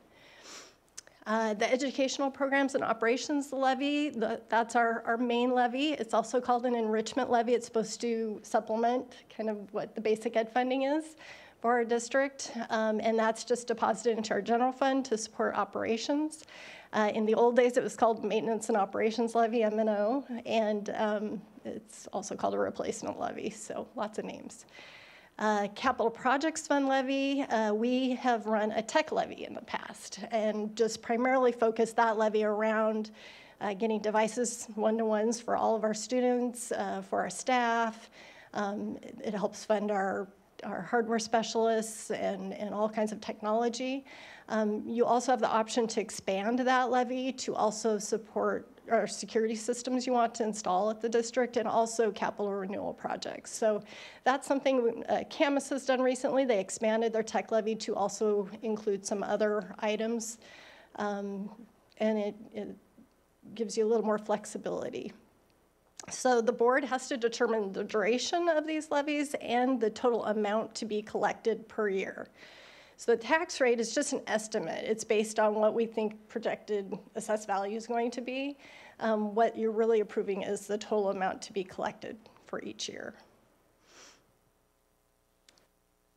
Uh, the educational programs and operations levy, the, that's our, our main levy. It's also called an enrichment levy. It's supposed to supplement kind of what the basic ed funding is for our district, um, and that's just deposited into our general fund to support operations. Uh, in the old days, it was called maintenance and operations levy, M&O, and um, it's also called a replacement levy, so lots of names. Uh, capital projects fund levy, uh, we have run a tech levy in the past and just primarily focused that levy around uh, getting devices one-to-ones for all of our students, uh, for our staff. Um, it, it helps fund our our hardware specialists and, and all kinds of technology. Um, you also have the option to expand that levy to also support our security systems you want to install at the district and also capital renewal projects. So that's something uh, Camas has done recently. They expanded their tech levy to also include some other items. Um, and it, it gives you a little more flexibility. So the board has to determine the duration of these levies and the total amount to be collected per year. So the tax rate is just an estimate. It's based on what we think projected assessed value is going to be. Um, what you're really approving is the total amount to be collected for each year.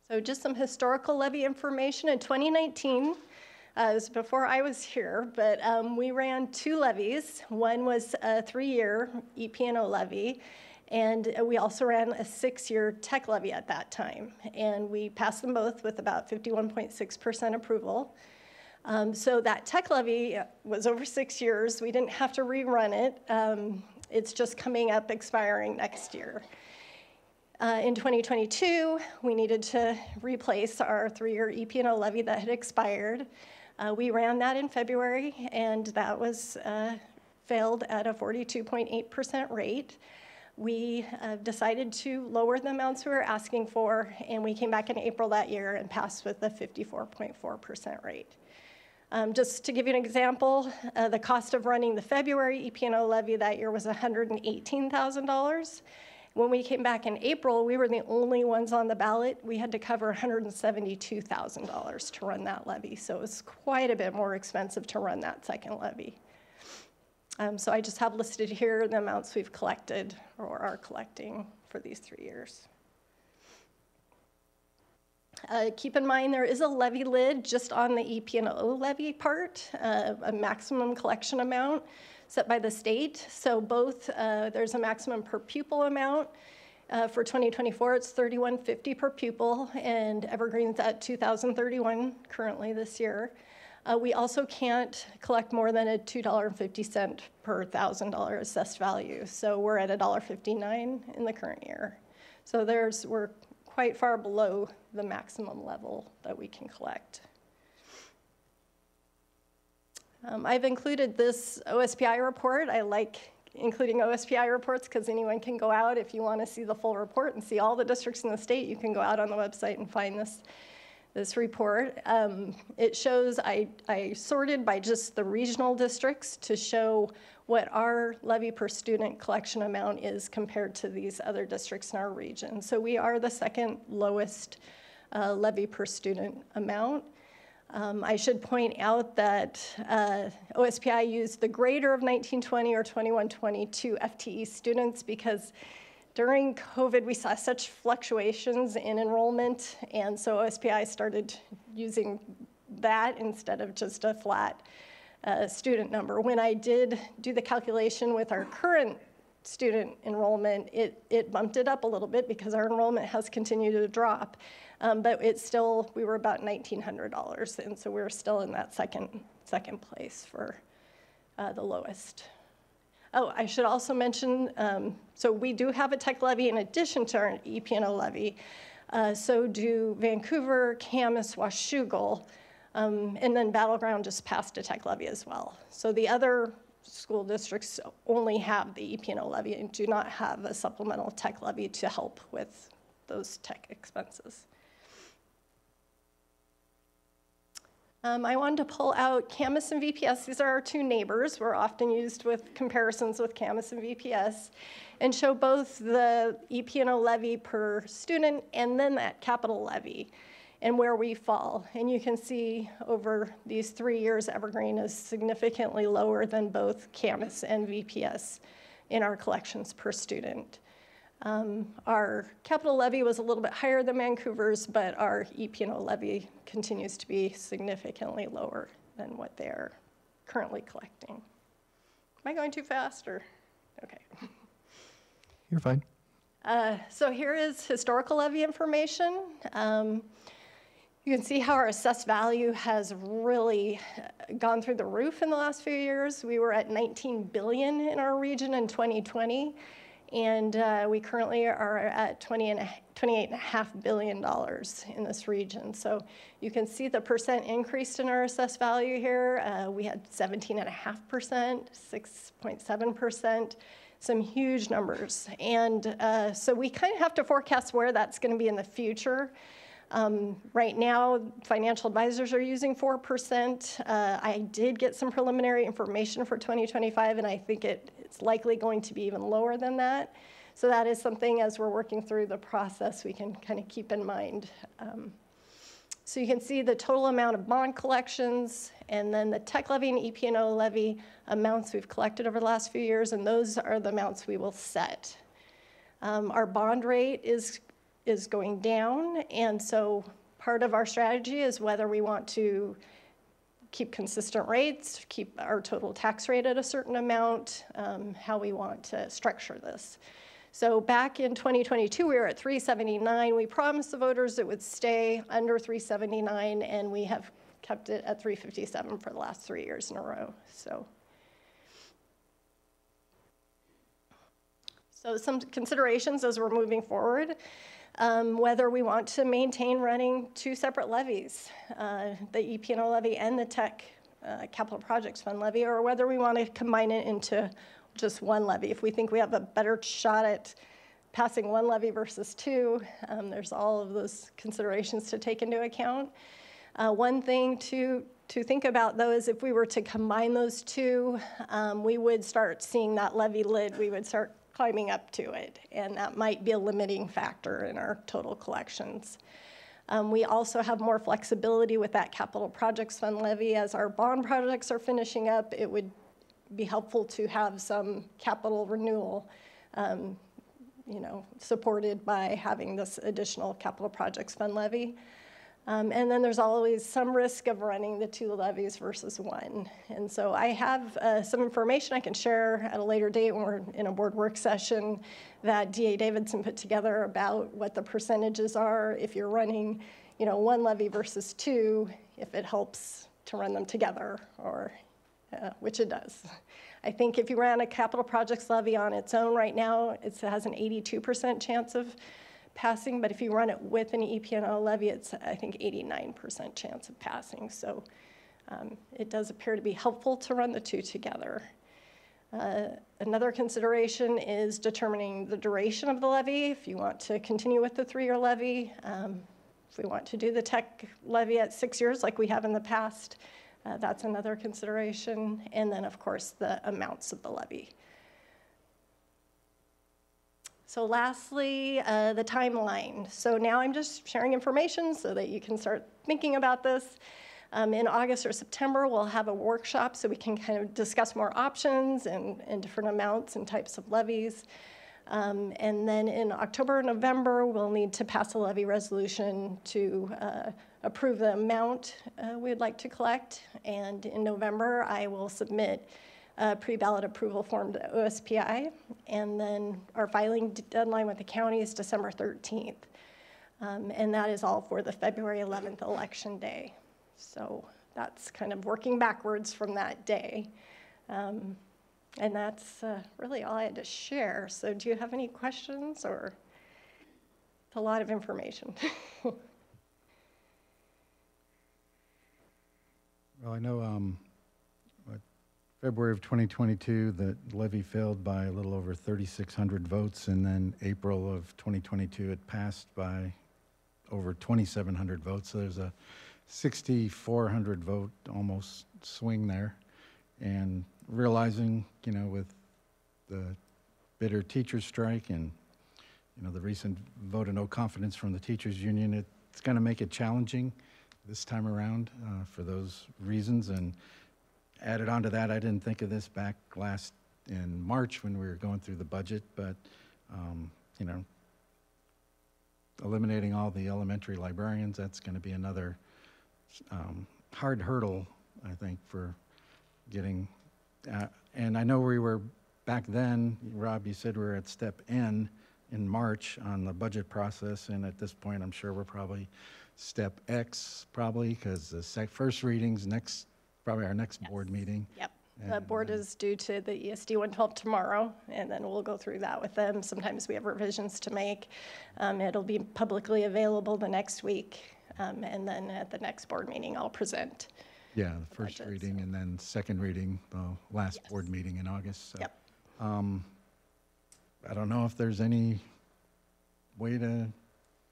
So just some historical levy information. In 2019, uh, it was before I was here, but um, we ran two levies. One was a three-year EP&O levy, and we also ran a six-year tech levy at that time. And we passed them both with about 51.6% approval. Um, so that tech levy was over six years. We didn't have to rerun it. Um, it's just coming up, expiring next year. Uh, in 2022, we needed to replace our three-year EP&O levy that had expired. Uh, we ran that in February, and that was uh, failed at a 42.8% rate. We uh, decided to lower the amounts we were asking for, and we came back in April that year and passed with a 54.4% rate. Um, just to give you an example, uh, the cost of running the February EP&O levy that year was $118,000. When we came back in April, we were the only ones on the ballot. We had to cover $172,000 to run that levy, so it was quite a bit more expensive to run that second levy. Um, so I just have listed here the amounts we've collected or are collecting for these three years. Uh, keep in mind there is a levy lid just on the EP&O levy part, uh, a maximum collection amount set by the state. So both, uh, there's a maximum per pupil amount. Uh, for 2024, it's 3150 per pupil, and Evergreen's at 2031 currently this year. Uh, we also can't collect more than a $2.50 per $1,000 assessed value. So we're at $1.59 in the current year. So there's, we're quite far below the maximum level that we can collect. Um, I've included this OSPI report. I like including OSPI reports because anyone can go out if you want to see the full report and see all the districts in the state. You can go out on the website and find this this report. Um, it shows I, I sorted by just the regional districts to show what our levy per student collection amount is compared to these other districts in our region. So we are the second lowest uh, levy per student amount. Um, I should point out that uh, OSPI used the greater of 1920 or 2122 FTE students because during COVID we saw such fluctuations in enrollment, and so OSPI started using that instead of just a flat uh, student number. When I did do the calculation with our current student enrollment, it, it bumped it up a little bit because our enrollment has continued to drop. Um, but it's still, we were about $1,900, and so we are still in that second, second place for uh, the lowest. Oh, I should also mention, um, so we do have a tech levy in addition to our EP&O levy. Uh, so do Vancouver, Camas, Washougal, um, and then Battleground just passed a tech levy as well. So the other school districts only have the EP&O levy and do not have a supplemental tech levy to help with those tech expenses. Um, I wanted to pull out Camas and VPS. These are our two neighbors. We're often used with comparisons with Camas and VPS and show both the EP&O levy per student and then that capital levy and where we fall. And you can see over these three years, Evergreen is significantly lower than both Camas and VPS in our collections per student. Um, our capital levy was a little bit higher than Vancouver's, but our EP&O levy continues to be significantly lower than what they're currently collecting. Am I going too fast or? Okay. You're fine. Uh, so here is historical levy information. Um, you can see how our assessed value has really uh, gone through the roof in the last few years. We were at 19 billion in our region in 2020 and uh, we currently are at 20 and $28.5 billion in this region. So you can see the percent increase in our assessed value here. Uh, we had 17.5%, 6.7%, some huge numbers. And uh, so we kind of have to forecast where that's going to be in the future. Um, right now, financial advisors are using 4%. Uh, I did get some preliminary information for 2025, and I think it, it's likely going to be even lower than that. So that is something as we're working through the process we can kind of keep in mind. Um, So you can see the total amount of bond collections and then the tech levy and EP&O levy amounts we've collected over the last few years, and those are the amounts we will set. Um, Our bond rate is, is going down, and so part of our strategy is whether we want to keep consistent rates, keep our total tax rate at a certain amount, um, how we want to structure this. So back in 2022, we were at 379. We promised the voters it would stay under 379, and we have kept it at 357 for the last three years in a row. So, so some considerations as we're moving forward. Um, whether we want to maintain running two separate levies, uh, the EP&O levy and the Tech uh, Capital Projects Fund levy, or whether we want to combine it into just one levy. If we think we have a better shot at passing one levy versus two, um, there's all of those considerations to take into account. Uh, one thing to to think about though is if we were to combine those two, um, we would start seeing that levy lid. We would start climbing up to it, and that might be a limiting factor in our total collections. Um, we also have more flexibility with that capital projects fund levy. As our bond projects are finishing up, it would be helpful to have some capital renewal, um, you know, supported by having this additional capital projects fund levy. Um, and then there's always some risk of running the two levies versus one. And so I have uh, some information I can share at a later date when we're in a board work session that DA Davidson put together about what the percentages are if you're running, you know, one levy versus two, if it helps to run them together, or uh, which it does. I think if you ran a capital projects levy on its own right now, it has an 82% chance of passing, but if you run it with an EP&O levy, it's, I think, 89% chance of passing. So um, it does appear to be helpful to run the two together. Uh, another consideration is determining the duration of the levy. If you want to continue with the three-year levy, um, if we want to do the tech levy at six years like we have in the past, uh, that's another consideration. And then, of course, the amounts of the levy. So lastly, uh, the timeline. So now I'm just sharing information so that you can start thinking about this. Um, in August or September, we'll have a workshop so we can kind of discuss more options and, and different amounts and types of levies. Um, and then in October and November, we'll need to pass a levy resolution to uh, approve the amount uh, we'd like to collect. And in November, I will submit a pre-ballot approval form to OSPI. And then our filing deadline with the county is December 13th. Um, and that is all for the February 11th election day. So that's kind of working backwards from that day. Um, and that's uh, really all I had to share. So do you have any questions or? It's a lot of information. well, I know um, February of 2022, the levy failed by a little over 3,600 votes, and then April of 2022, it passed by over 2,700 votes. So there's a 6,400 vote almost swing there. And realizing, you know, with the bitter teacher strike and, you know, the recent vote of no confidence from the teachers union, it's going to make it challenging this time around uh, for those reasons. And added on to that, I didn't think of this back last in March when we were going through the budget, but, um, you know, eliminating all the elementary librarians, that's going to be another um, hard hurdle, I think, for getting, uh, and I know we were, back then, Rob, you said we were at step N in March on the budget process, and at this point, I'm sure we're probably step X, probably, because the first readings next probably our next board meeting. Yep. The board is due to the ESD 112 tomorrow, and then we'll go through that with them. Sometimes we have revisions to make. Um, It'll be publicly available the next week, um, and then at the next board meeting, I'll present. Yeah, the first budget, reading and then second reading, the last board meeting in August. so, Yep. um, I don't know if there's any way to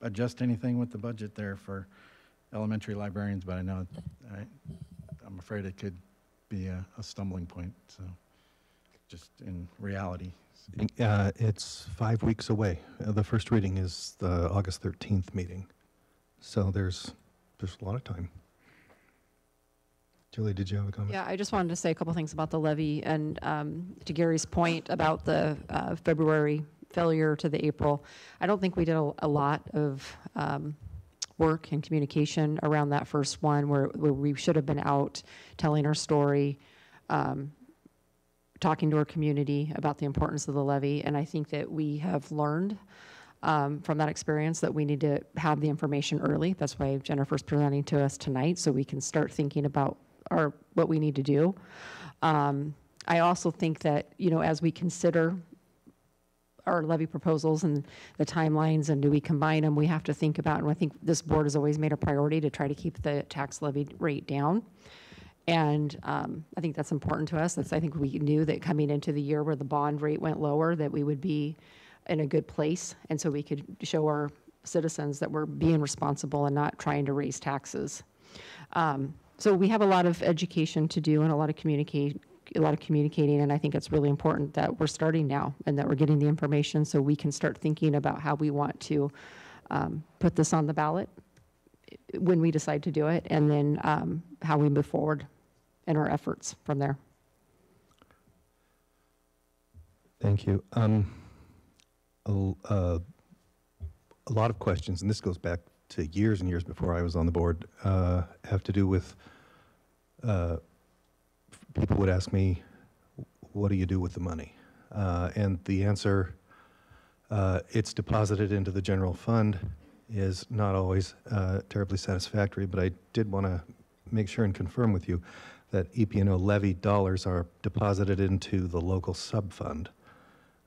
adjust anything with the budget there for elementary librarians, but I know, I, I'm afraid it could be a, a stumbling point. So, just in reality. Uh, It's five weeks away. Uh, The first reading is the August 13th meeting. So there's there's a lot of time. Julie, did you have a comment? Yeah, I just wanted to say a couple things about the levy, and um, to Gary's point about the uh, February failure to the April, I don't think we did a a lot of um, work and communication around that first one, where where we should have been out telling our story, um, talking to our community about the importance of the levy, and I think that we have learned um, from that experience that we need to have the information early. That's why Jennifer's presenting to us tonight, so we can start thinking about our, what we need to do. Um, I also think that, you know, as we consider our levy proposals and the timelines and do we combine them, we have to think about, and I think this board has always made a priority to try to keep the tax levy rate down. And um, I think that's important to us. That's, I think we knew that coming into the year where the bond rate went lower, that we would be in a good place. And so we could show our citizens that we're being responsible and not trying to raise taxes. Um, So we have a lot of education to do and a lot of communicate, a lot of communicating, and I think it's really important that we're starting now and that we're getting the information so we can start thinking about how we want to um, put this on the ballot when we decide to do it, and then um, how we move forward in our efforts from there. Thank you. Um, a, uh, a lot of questions, and this goes back to years and years before I was on the board, uh, have to do with uh, people would ask me, "What do you do with the money?" Uh, and the answer, uh, "It's deposited into the general fund," is not always uh, terribly satisfactory. But I did want to make sure and confirm with you that EP&O levy dollars are deposited into the local sub-fund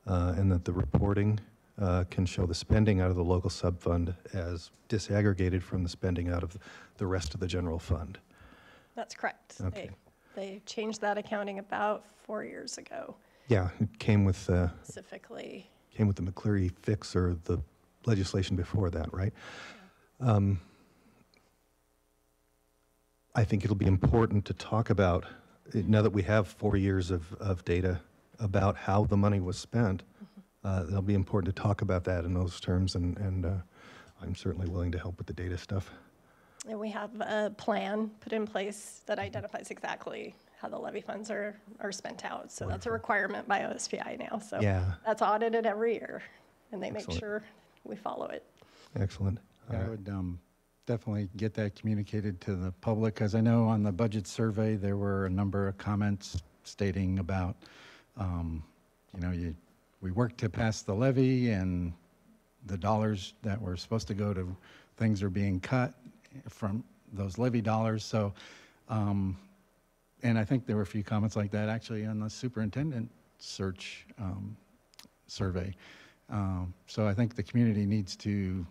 uh, and that the reporting uh, can show the spending out of the local sub-fund as disaggregated from the spending out of the rest of the general fund. That's correct. Okay. They changed that accounting about four years ago, Yeah, it came with, uh, specifically. came with the McCleary fix or the legislation before that, right? Um, I think it'll be important to talk about, eh, now that we have four years of, of data about how the money was spent, uh, it'll be important to talk about that in those terms, and, and uh, I'm certainly willing to help with the data stuff. And we have a plan put in place that identifies exactly how the levy funds are, are spent out. So that's a requirement by OSPI now, so. Yeah. That's audited every year, and they make Excellent. sure we follow it. Excellent. Yeah, I would um, definitely get that communicated to the public, because I know on the budget survey, there were a number of comments stating about, um, you know, you, we worked to pass the levy, and the dollars that were supposed to go to things are being cut from those levy dollars, so, um, and I think there were a few comments like that actually on the superintendent search um, survey. Um, So I think the community needs to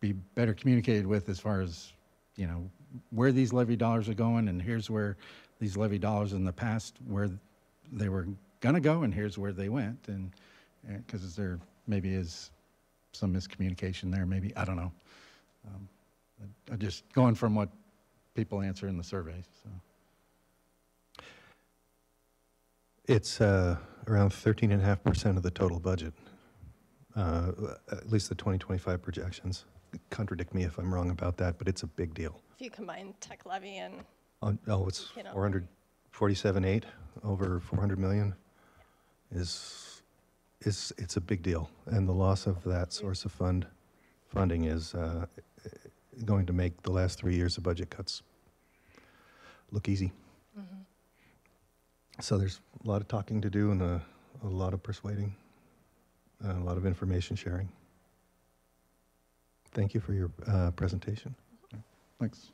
be better communicated with as far as, you know, where these levy dollars are going, and here's where these levy dollars in the past, where they were gonna go, and here's where they went, and, because there maybe is some miscommunication there, maybe, I don't know. Um, I- I just going from what people answer in the survey, so. It's uh, around 13.5% of the total budget, uh, at least the 2025 projections. Contradict me if I'm wrong about that, but it's a big deal. If you combine tech levy and, Oh, Oh, it's You know. 447.8, over 400 million is, is, it's a big deal. And the loss of that source of fund, funding is uh, going to make the last three years of budget cuts look easy. So there's a lot of talking to do and a, a lot of persuading, and a lot of information sharing. Thank you for your uh, presentation. Thanks.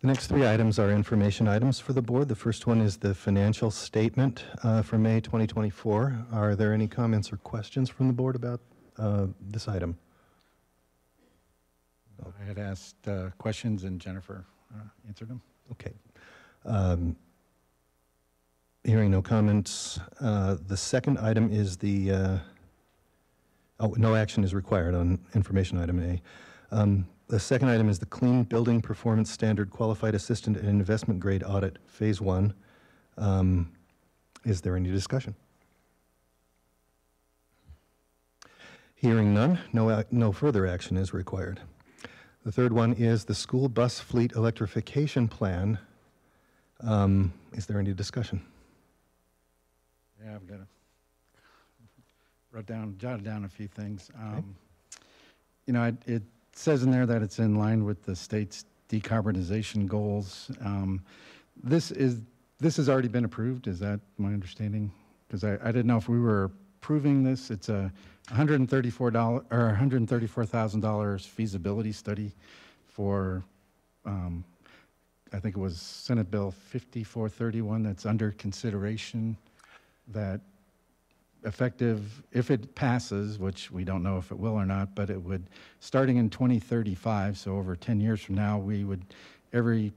The next three items are information items for the board. The first one is the financial statement uh, for May 2024. Are there any comments or questions from the board about uh, this item? I had asked uh, questions, and Jennifer uh, answered them. Okay. Um, Hearing no comments, uh, the second item is the, uh, oh, no action is required on information item A. Um, The second item is the Clean Building Performance Standard Qualified Assistant and Investment Grade Audit, Phase One. Um, Is there any discussion? Hearing none, no, ac- no further action is required. The third one is the school bus fleet electrification plan. Um, Is there any discussion? Yeah, I've got to, wrote down, jotted down a few things. Um, You know, it says in there that it's in line with the state's decarbonization goals. Um, This is, this has already been approved, is that my understanding? Because I, I didn't know if we were approving this. It's a $134, or $134,000 feasibility study for, um, I think it was Senate Bill 5431 that's under consideration that effective, if it passes, which we don't know if it will or not, but it would, starting in 2035, so over 10 years from now, we would, every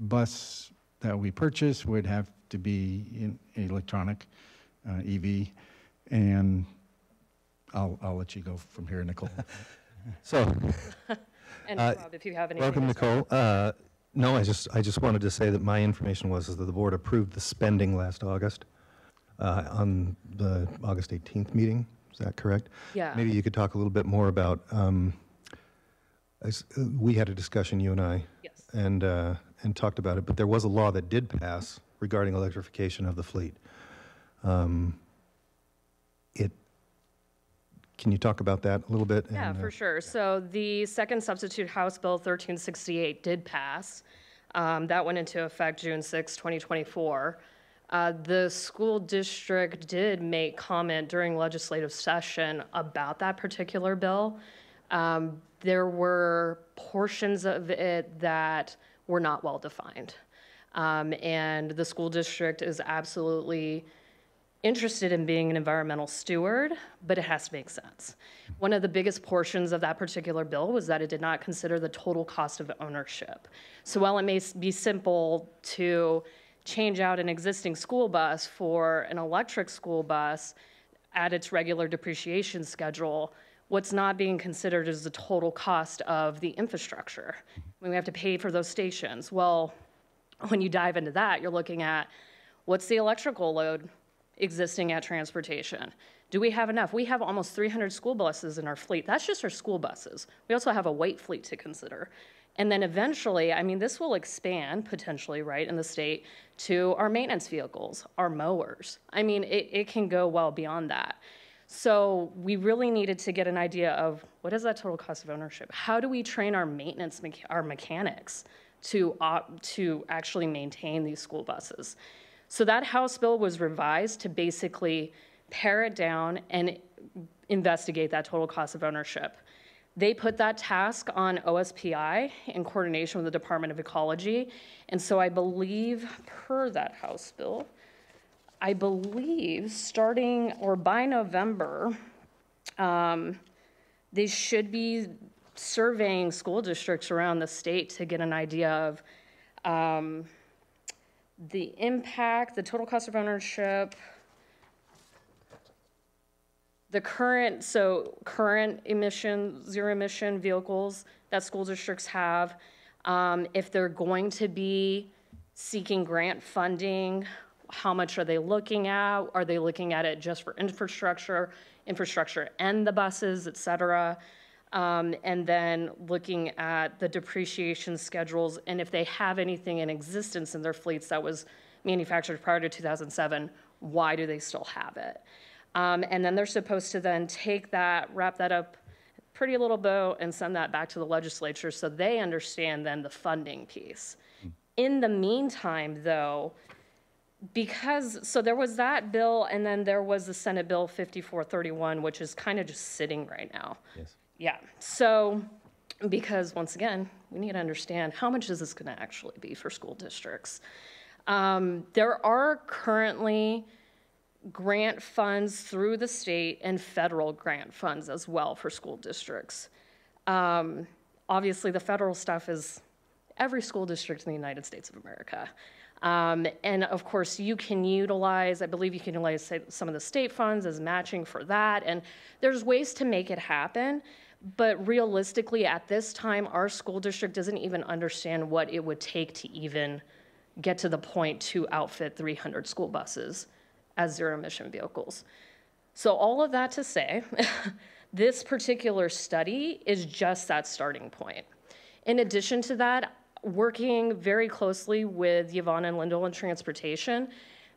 bus that we purchase would have to be in electronic uh, EV. And I'll, I'll let you go from here, Nicole. So, And Uh, Rob, if you have any. welcome, Nicole. Uh, No, I just, I just wanted to say that my information was is that the board approved the spending last August uh, on the August 18th meeting. Is that correct? Yeah. Maybe you could talk a little bit more about, um, uh, we had a discussion, you and I. Yes. And, uh, and talked about it, but there was a law that did pass regarding electrification of the fleet. Um, It, can you talk about that a little bit? Yeah, and, uh, for sure. So the second substitute House Bill 1368 did pass. Um, That went into effect June 6, 2024. Uh, The school district did make comment during legislative session about that particular bill. Um, There were portions of it that were not well-defined. Um, And the school district is absolutely interested in being an environmental steward, but it has to make sense. One of the biggest portions of that particular bill was that it did not consider the total cost of ownership. So while it may be simple to change out an existing school bus for an electric school bus at its regular depreciation schedule, what's not being considered is the total cost of the infrastructure. Mm-hmm. When we have to pay for those stations. Well, when you dive into that, you're looking at what's the electrical load existing at transportation? Do we have enough? We have almost 300 school buses in our fleet. That's just our school buses. We also have a white fleet to consider. And then eventually, I mean, this will expand potentially, right, in the state to our maintenance vehicles, our mowers. I mean, it, it can go well beyond that. So we really needed to get an idea of what is that total cost of ownership? How do we train our maintenance, our mechanics to, to actually maintain these school buses? So that House bill was revised to basically pare it down and investigate that total cost of ownership. They put that task on OSPI in coordination with the Department of Ecology. And so I believe, per that House bill, I believe starting or by November, um, they should be surveying school districts around the state to get an idea of um, the impact, the total cost of ownership, the current, so current emission, zero emission vehicles that school districts have, um, if they're going to be seeking grant funding, how much are they looking at? Are they looking at it just for infrastructure, infrastructure and the buses, et cetera? Um, and then looking at the depreciation schedules and if they have anything in existence in their fleets that was manufactured prior to 2007, why do they still have it? Um, and then they're supposed to then take that, wrap that up pretty little bow and send that back to the legislature so they understand then the funding piece. In the meantime, though, because, so there was that bill and then there was the Senate Bill 5431, which is kind of just sitting right now. Yes. Yeah, so, because once again, we need to understand how much is this going to actually be for school districts? Um, there are currently grant funds through the state and federal grant funds as well for school districts. Um, obviously, the federal stuff is every school district in the United States of America. Um, and of course, you can utilize, I believe you can utilize some of the state funds as matching for that. And there's ways to make it happen. But realistically, at this time, our school district doesn't even understand what it would take to even get to the point to outfit 300 school buses as zero emission vehicles. So all of that to say This particular study is just that starting point. In addition to that, working very closely with Yvonne and Lyndall in transportation,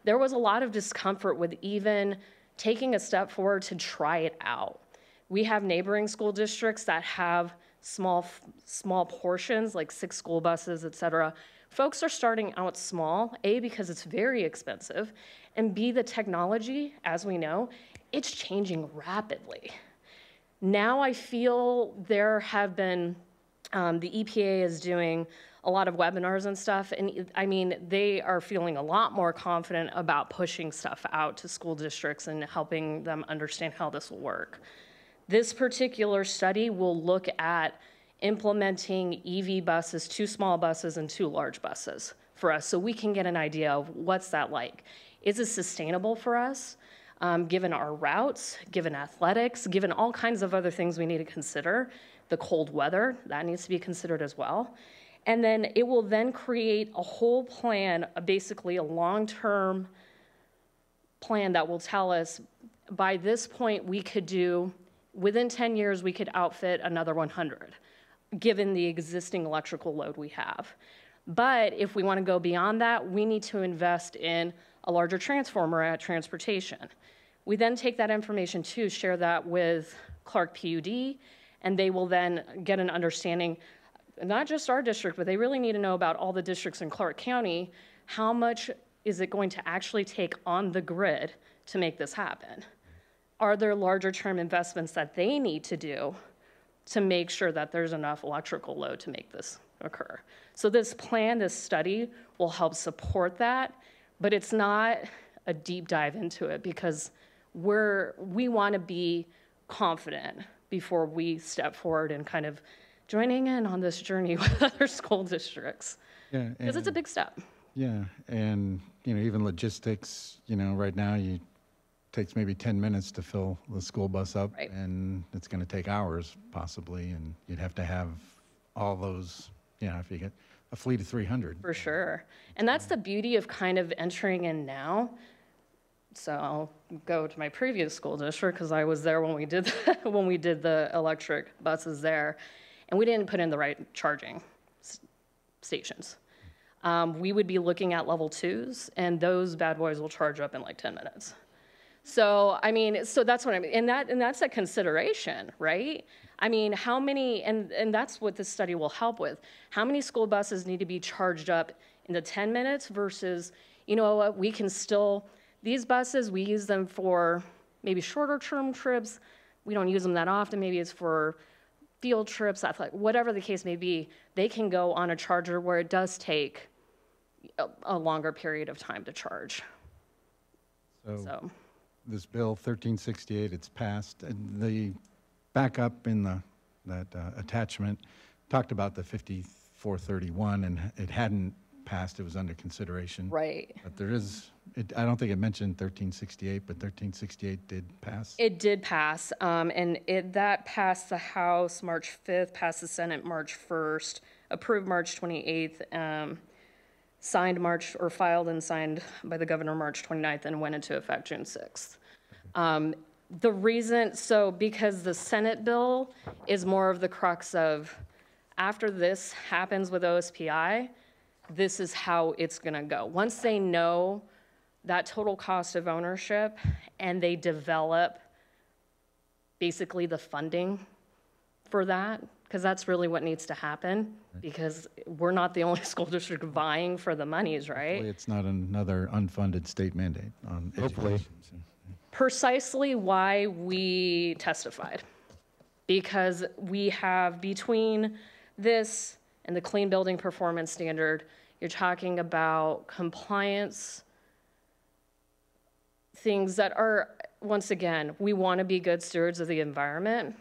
there was a lot of discomfort with even taking a step forward to try it out. We have neighboring school districts that have small, small portions, like six school buses, et cetera. Folks are starting out small, A, because it's very expensive, and B, the technology, as we know, it's changing rapidly. Now I feel there have been, um, the EPA is doing a lot of webinars and stuff, and I mean, they are feeling a lot more confident about pushing stuff out to school districts and helping them understand how this will work. This particular study will look at implementing EV buses, two small buses and two large buses for us, so we can get an idea of what's that like. Is it sustainable for us, um, given our routes, given athletics, given all kinds of other things we need to consider? The cold weather, that needs to be considered as well. And then it will then create a whole plan, basically a long-term plan that will tell us by this point we could do, within 10 years, we could outfit another 100, given the existing electrical load we have. But if we want to go beyond that, we need to invest in a larger transformer at transportation. We then take that information to share that with Clark PUD, and they will then get an understanding not just our district, but they really need to know about all the districts in Clark County. How much is it going to actually take on the grid to make this happen? Are there larger term investments that they need to do to make sure that there's enough electrical load to make this occur? So this plan, this study will help support that, but it's not a deep dive into it because we're, we want to be confident before we step forward and kind of joining in on this journey with other school districts. Yeah, Because it's a big step. Yeah, and, you know, even logistics, you know, right now, you, takes maybe 10 minutes to fill the school bus up. Right. And it's going to take hours possibly, and you'd have to have all those, you know, if you get a fleet of 300. For sure. And that's the beauty of kind of entering in now. So I'll go to my previous school district because I was there when we did the, when we did the electric buses there, and we didn't put in the right charging stations. Um, we would be looking at level twos, and those bad boys will charge up in like 10 minutes. So I mean, so that's what I mean, and that and that's a consideration, right? I mean, how many, and and that's what this study will help with. How many school buses need to be charged up in the 10 minutes versus, you know what, we can still these buses we use them for maybe shorter term trips. We don't use them that often. Maybe it's for field trips, athletic, whatever the case may be. They can go on a charger where it does take a, a longer period of time to charge. So. This bill 1368, it's passed. And the backup in the, that uh, attachment talked about the 5431, and it hadn't passed, it was under consideration. Right. But there is, it, I don't think it mentioned 1368, but 1368 did pass. It did pass, um, and it, that passed the House March 5th, passed the Senate March 1st, approved March 28th, um, signed March, or filed and signed by the governor March 29th, and went into effect June 6th. Um, the reason, so because the Senate bill is more of the crux of, after this happens with OSPI, this is how it's gonna go. Once they know that total cost of ownership and they develop basically the funding for that, because that's really what needs to happen, because we're not the only school district vying for the monies, right? Hopefully It's not another unfunded state mandate on Hopefully. education. so. precisely why we testified. Because we have between this and the Clean Building Performance Standard, you're talking about compliance, things that are, once again, we want to be good stewards of the environment.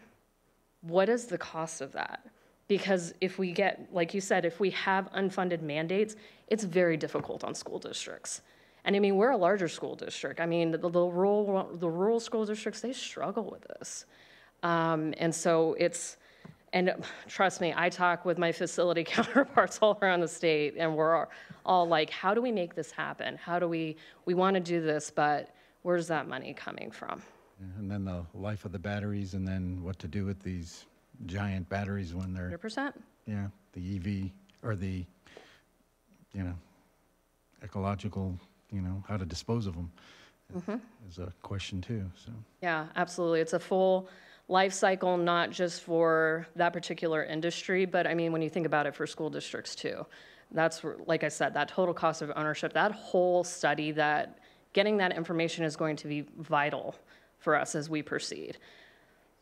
What is the cost of that? Because if we get, like you said, if we have unfunded mandates, it's very difficult on school districts. And I mean, we're a larger school district. I mean, the, the rural, the rural school districts, they struggle with this. Um, and so it's, and trust me, I talk with my facility counterparts all around the state, and we're all like, how do we make this happen? How do we, we want to do this, but where's that money coming from? And then the life of the batteries, and then what to do with these giant batteries when they're, 100%. yeah, the EV, or the, you know, ecological, you know, how to dispose of them mm-hmm. is a question too, so. Yeah, absolutely. It's a full life cycle, not just for that particular industry, but I mean, when you think about it for school districts too. That's, where- like I said, that total cost of ownership, that whole study, that, getting that information is going to be vital for us as we proceed.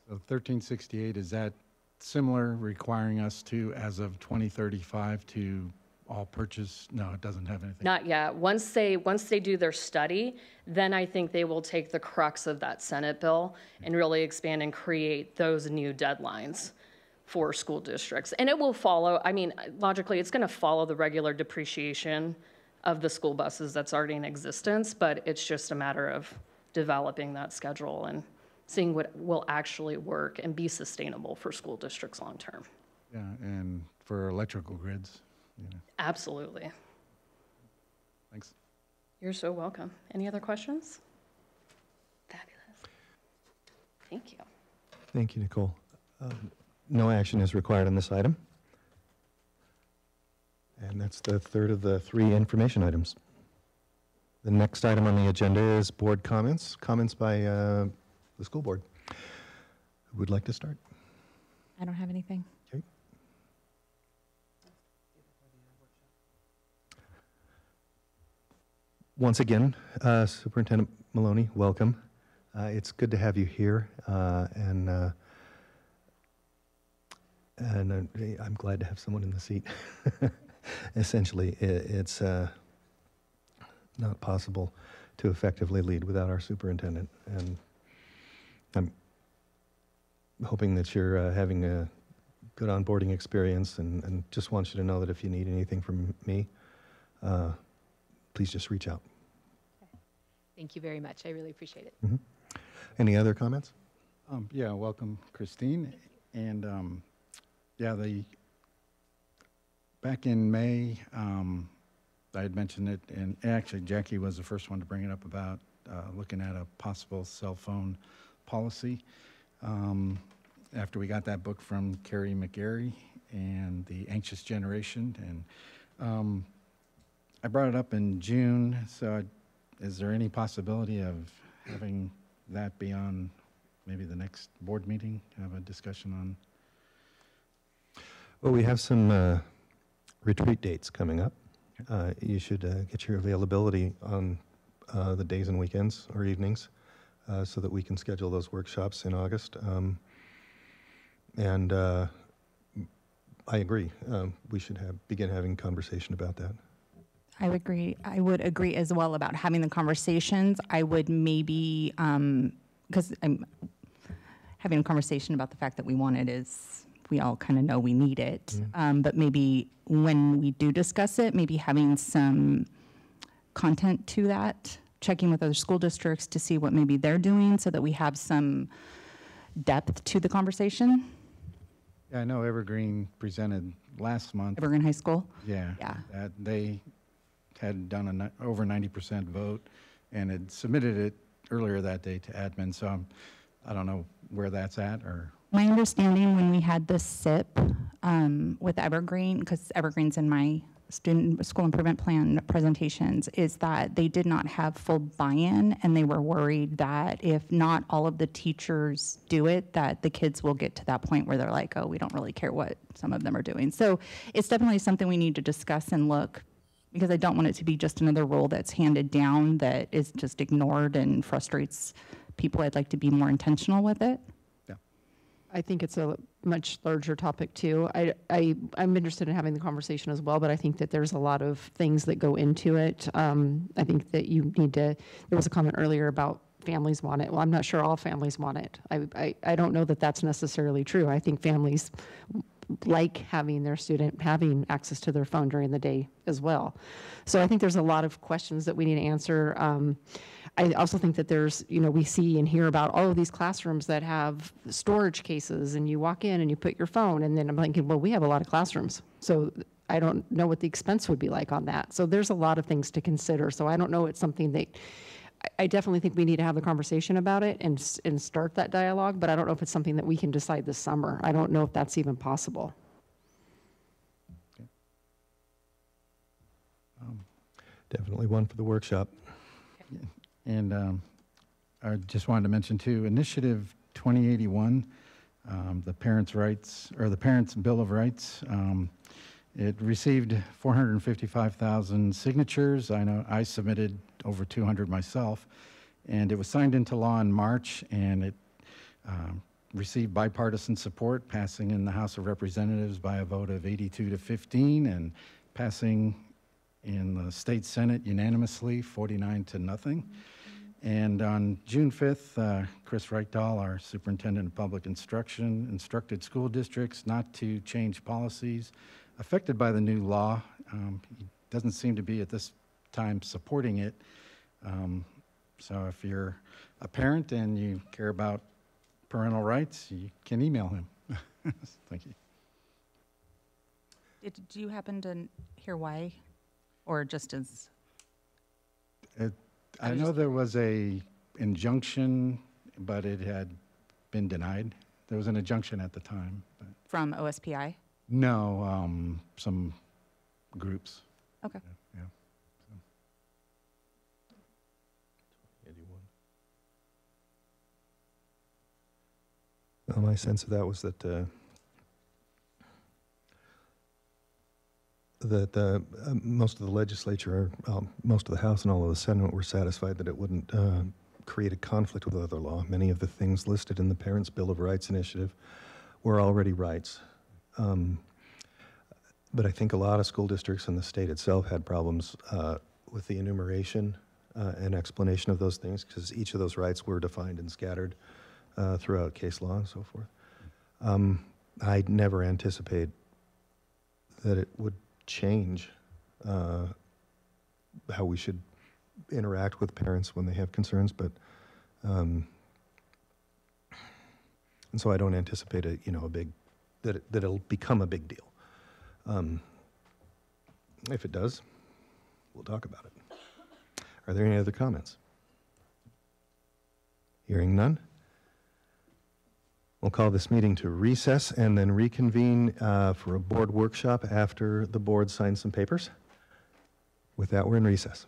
So 1368, is that similar, requiring us to, as of 2035, to all purchase? No, it doesn't have anything. Not yet. Once they, once they do their study, then I think they will take the crux of that Senate bill and really expand and create those new deadlines for school districts. And it will follow, I mean, logically, it's going to follow the regular depreciation of the school buses that's already in existence, but it's just a matter of developing that schedule and seeing what will actually work and be sustainable for school districts long-term. Yeah, and for electrical grids, you know, Absolutely. thanks. You're so welcome. Any other questions? Fabulous. Thank you. Thank you, Nicole. Um, No action is required on this item. And that's the third of the three information items. The next item on the agenda is board comments, comments by uh, the school board. Who would like to start? I don't have anything. Okay. Once again, uh, Superintendent Moloney, welcome. Uh, It's good to have you here, uh, and, uh, and uh, I'm glad to have someone in the seat. Essentially, i- it's uh, not possible to effectively lead without our superintendent, and I'm hoping that you're uh, having a good onboarding experience, and, and just want you to know that if you need anything from me, uh, please just reach out. Thank you very much. I really appreciate it. Any other comments? Um, Yeah, welcome Christine. And, um, yeah, the, back in May, um, I had mentioned it, and actually Jackie was the first one to bring it up about uh, looking at a possible cell phone policy. Um, After we got that book from Carrie McGarry and The Anxious Generation, and um, I brought it up in June, so I- is there any possibility of having that be on maybe the next board meeting, have a discussion on? Well, we have some uh, retreat dates coming up. Uh, You should uh, get your availability on uh, the days and weekends or evenings uh, so that we can schedule those workshops in August. Um, And uh, I agree, um, we should have, begin having conversation about that. I would agree. I would agree as well about having the conversations. I would maybe, because I'm having a conversation about the fact that we want it is, we all kind of know we need it. Um, but maybe when we do discuss it, maybe having some content to that, checking with other school districts to see what maybe they're doing so that we have some depth to the conversation. Yeah, I know Evergreen presented last month. Evergreen High School. Yeah. Yeah. That they had done a ni- over 90% vote and had submitted it earlier that day to admin, so I'm, I don't know where that's at, or, My understanding when we had the SIP um, with Evergreen, because Evergreen's in my student school improvement plan presentations, is that they did not have full buy-in, and they were worried that if not all of the teachers do it, that the kids will get to that point where they're like, oh, we don't really care what some of them are doing. So it's definitely something we need to discuss and look, because I don't want it to be just another rule that's handed down that is just ignored and frustrates people. I'd like to be more intentional with it. I think it's a much larger topic too. I, I, I'm interested in having the conversation as well, but I think that there's a lot of things that go into it. Um, I think that you need to, there was a comment earlier about families want it. Well, I'm not sure all families want it. I, I, I don't know that that's necessarily true. I think families like having their student having access to their phone during the day as well. So I think there's a lot of questions that we need to answer. Um, I also think that there's, you know, we see and hear about all of these classrooms that have storage cases and you walk in and you put your phone and then I'm thinking, well, we have a lot of classrooms. So I don't know what the expense would be like on that. So there's a lot of things to consider. So I don't know it's something that I- definitely think we need to have the conversation about it and, and start that dialogue, but I don't know if it's something that we can decide this summer. I don't know if that's even possible. Um, definitely one for the workshop. And um, I just wanted to mention too, Initiative 2081, um, the Parents' Rights, or the Parents' Bill of Rights, um, it received 455,000 signatures. I know I submitted over 200 myself, and it was signed into law in March, and it um, received bipartisan support, passing in the House of Representatives by a vote of 82 to 15, and passing in the state senate unanimously, 49 to nothing. And on June 5th, uh, Chris Reykdal, our superintendent of public instruction, instructed school districts not to change policies affected by the new law. Um, He doesn't seem to be at this time supporting it. Um, So if you're a parent and you care about parental rights, you can email him. Thank you. Did, do you happen to hear why? Or just as, It- I I know there was a injunction, but it had been denied. There was an injunction at the time. but- from OSPI? No, um, some groups. Okay. Yeah. Well, my sense of that was that, uh, that uh, uh, most of the legislature, um, most of the House and all of the Senate were satisfied that it wouldn't uh, create a conflict with other law. Many of the things listed in the Parents' Bill of Rights initiative were already rights. Um, But I think a lot of school districts in the state itself had problems uh, with the enumeration uh, and explanation of those things, because each of those rights were defined and scattered uh, throughout case law and so forth. Um, I'd never anticipate that it would change uh, how we should interact with parents when they have concerns, but, um, and so I don't anticipate a, you know, a big, that, it- that it'll become a big deal. Um, If it does, we'll talk about it. Are there any other comments? Hearing none? We'll call this meeting to recess and then reconvene uh, for a board workshop after the board signs some papers. With that, we're in recess.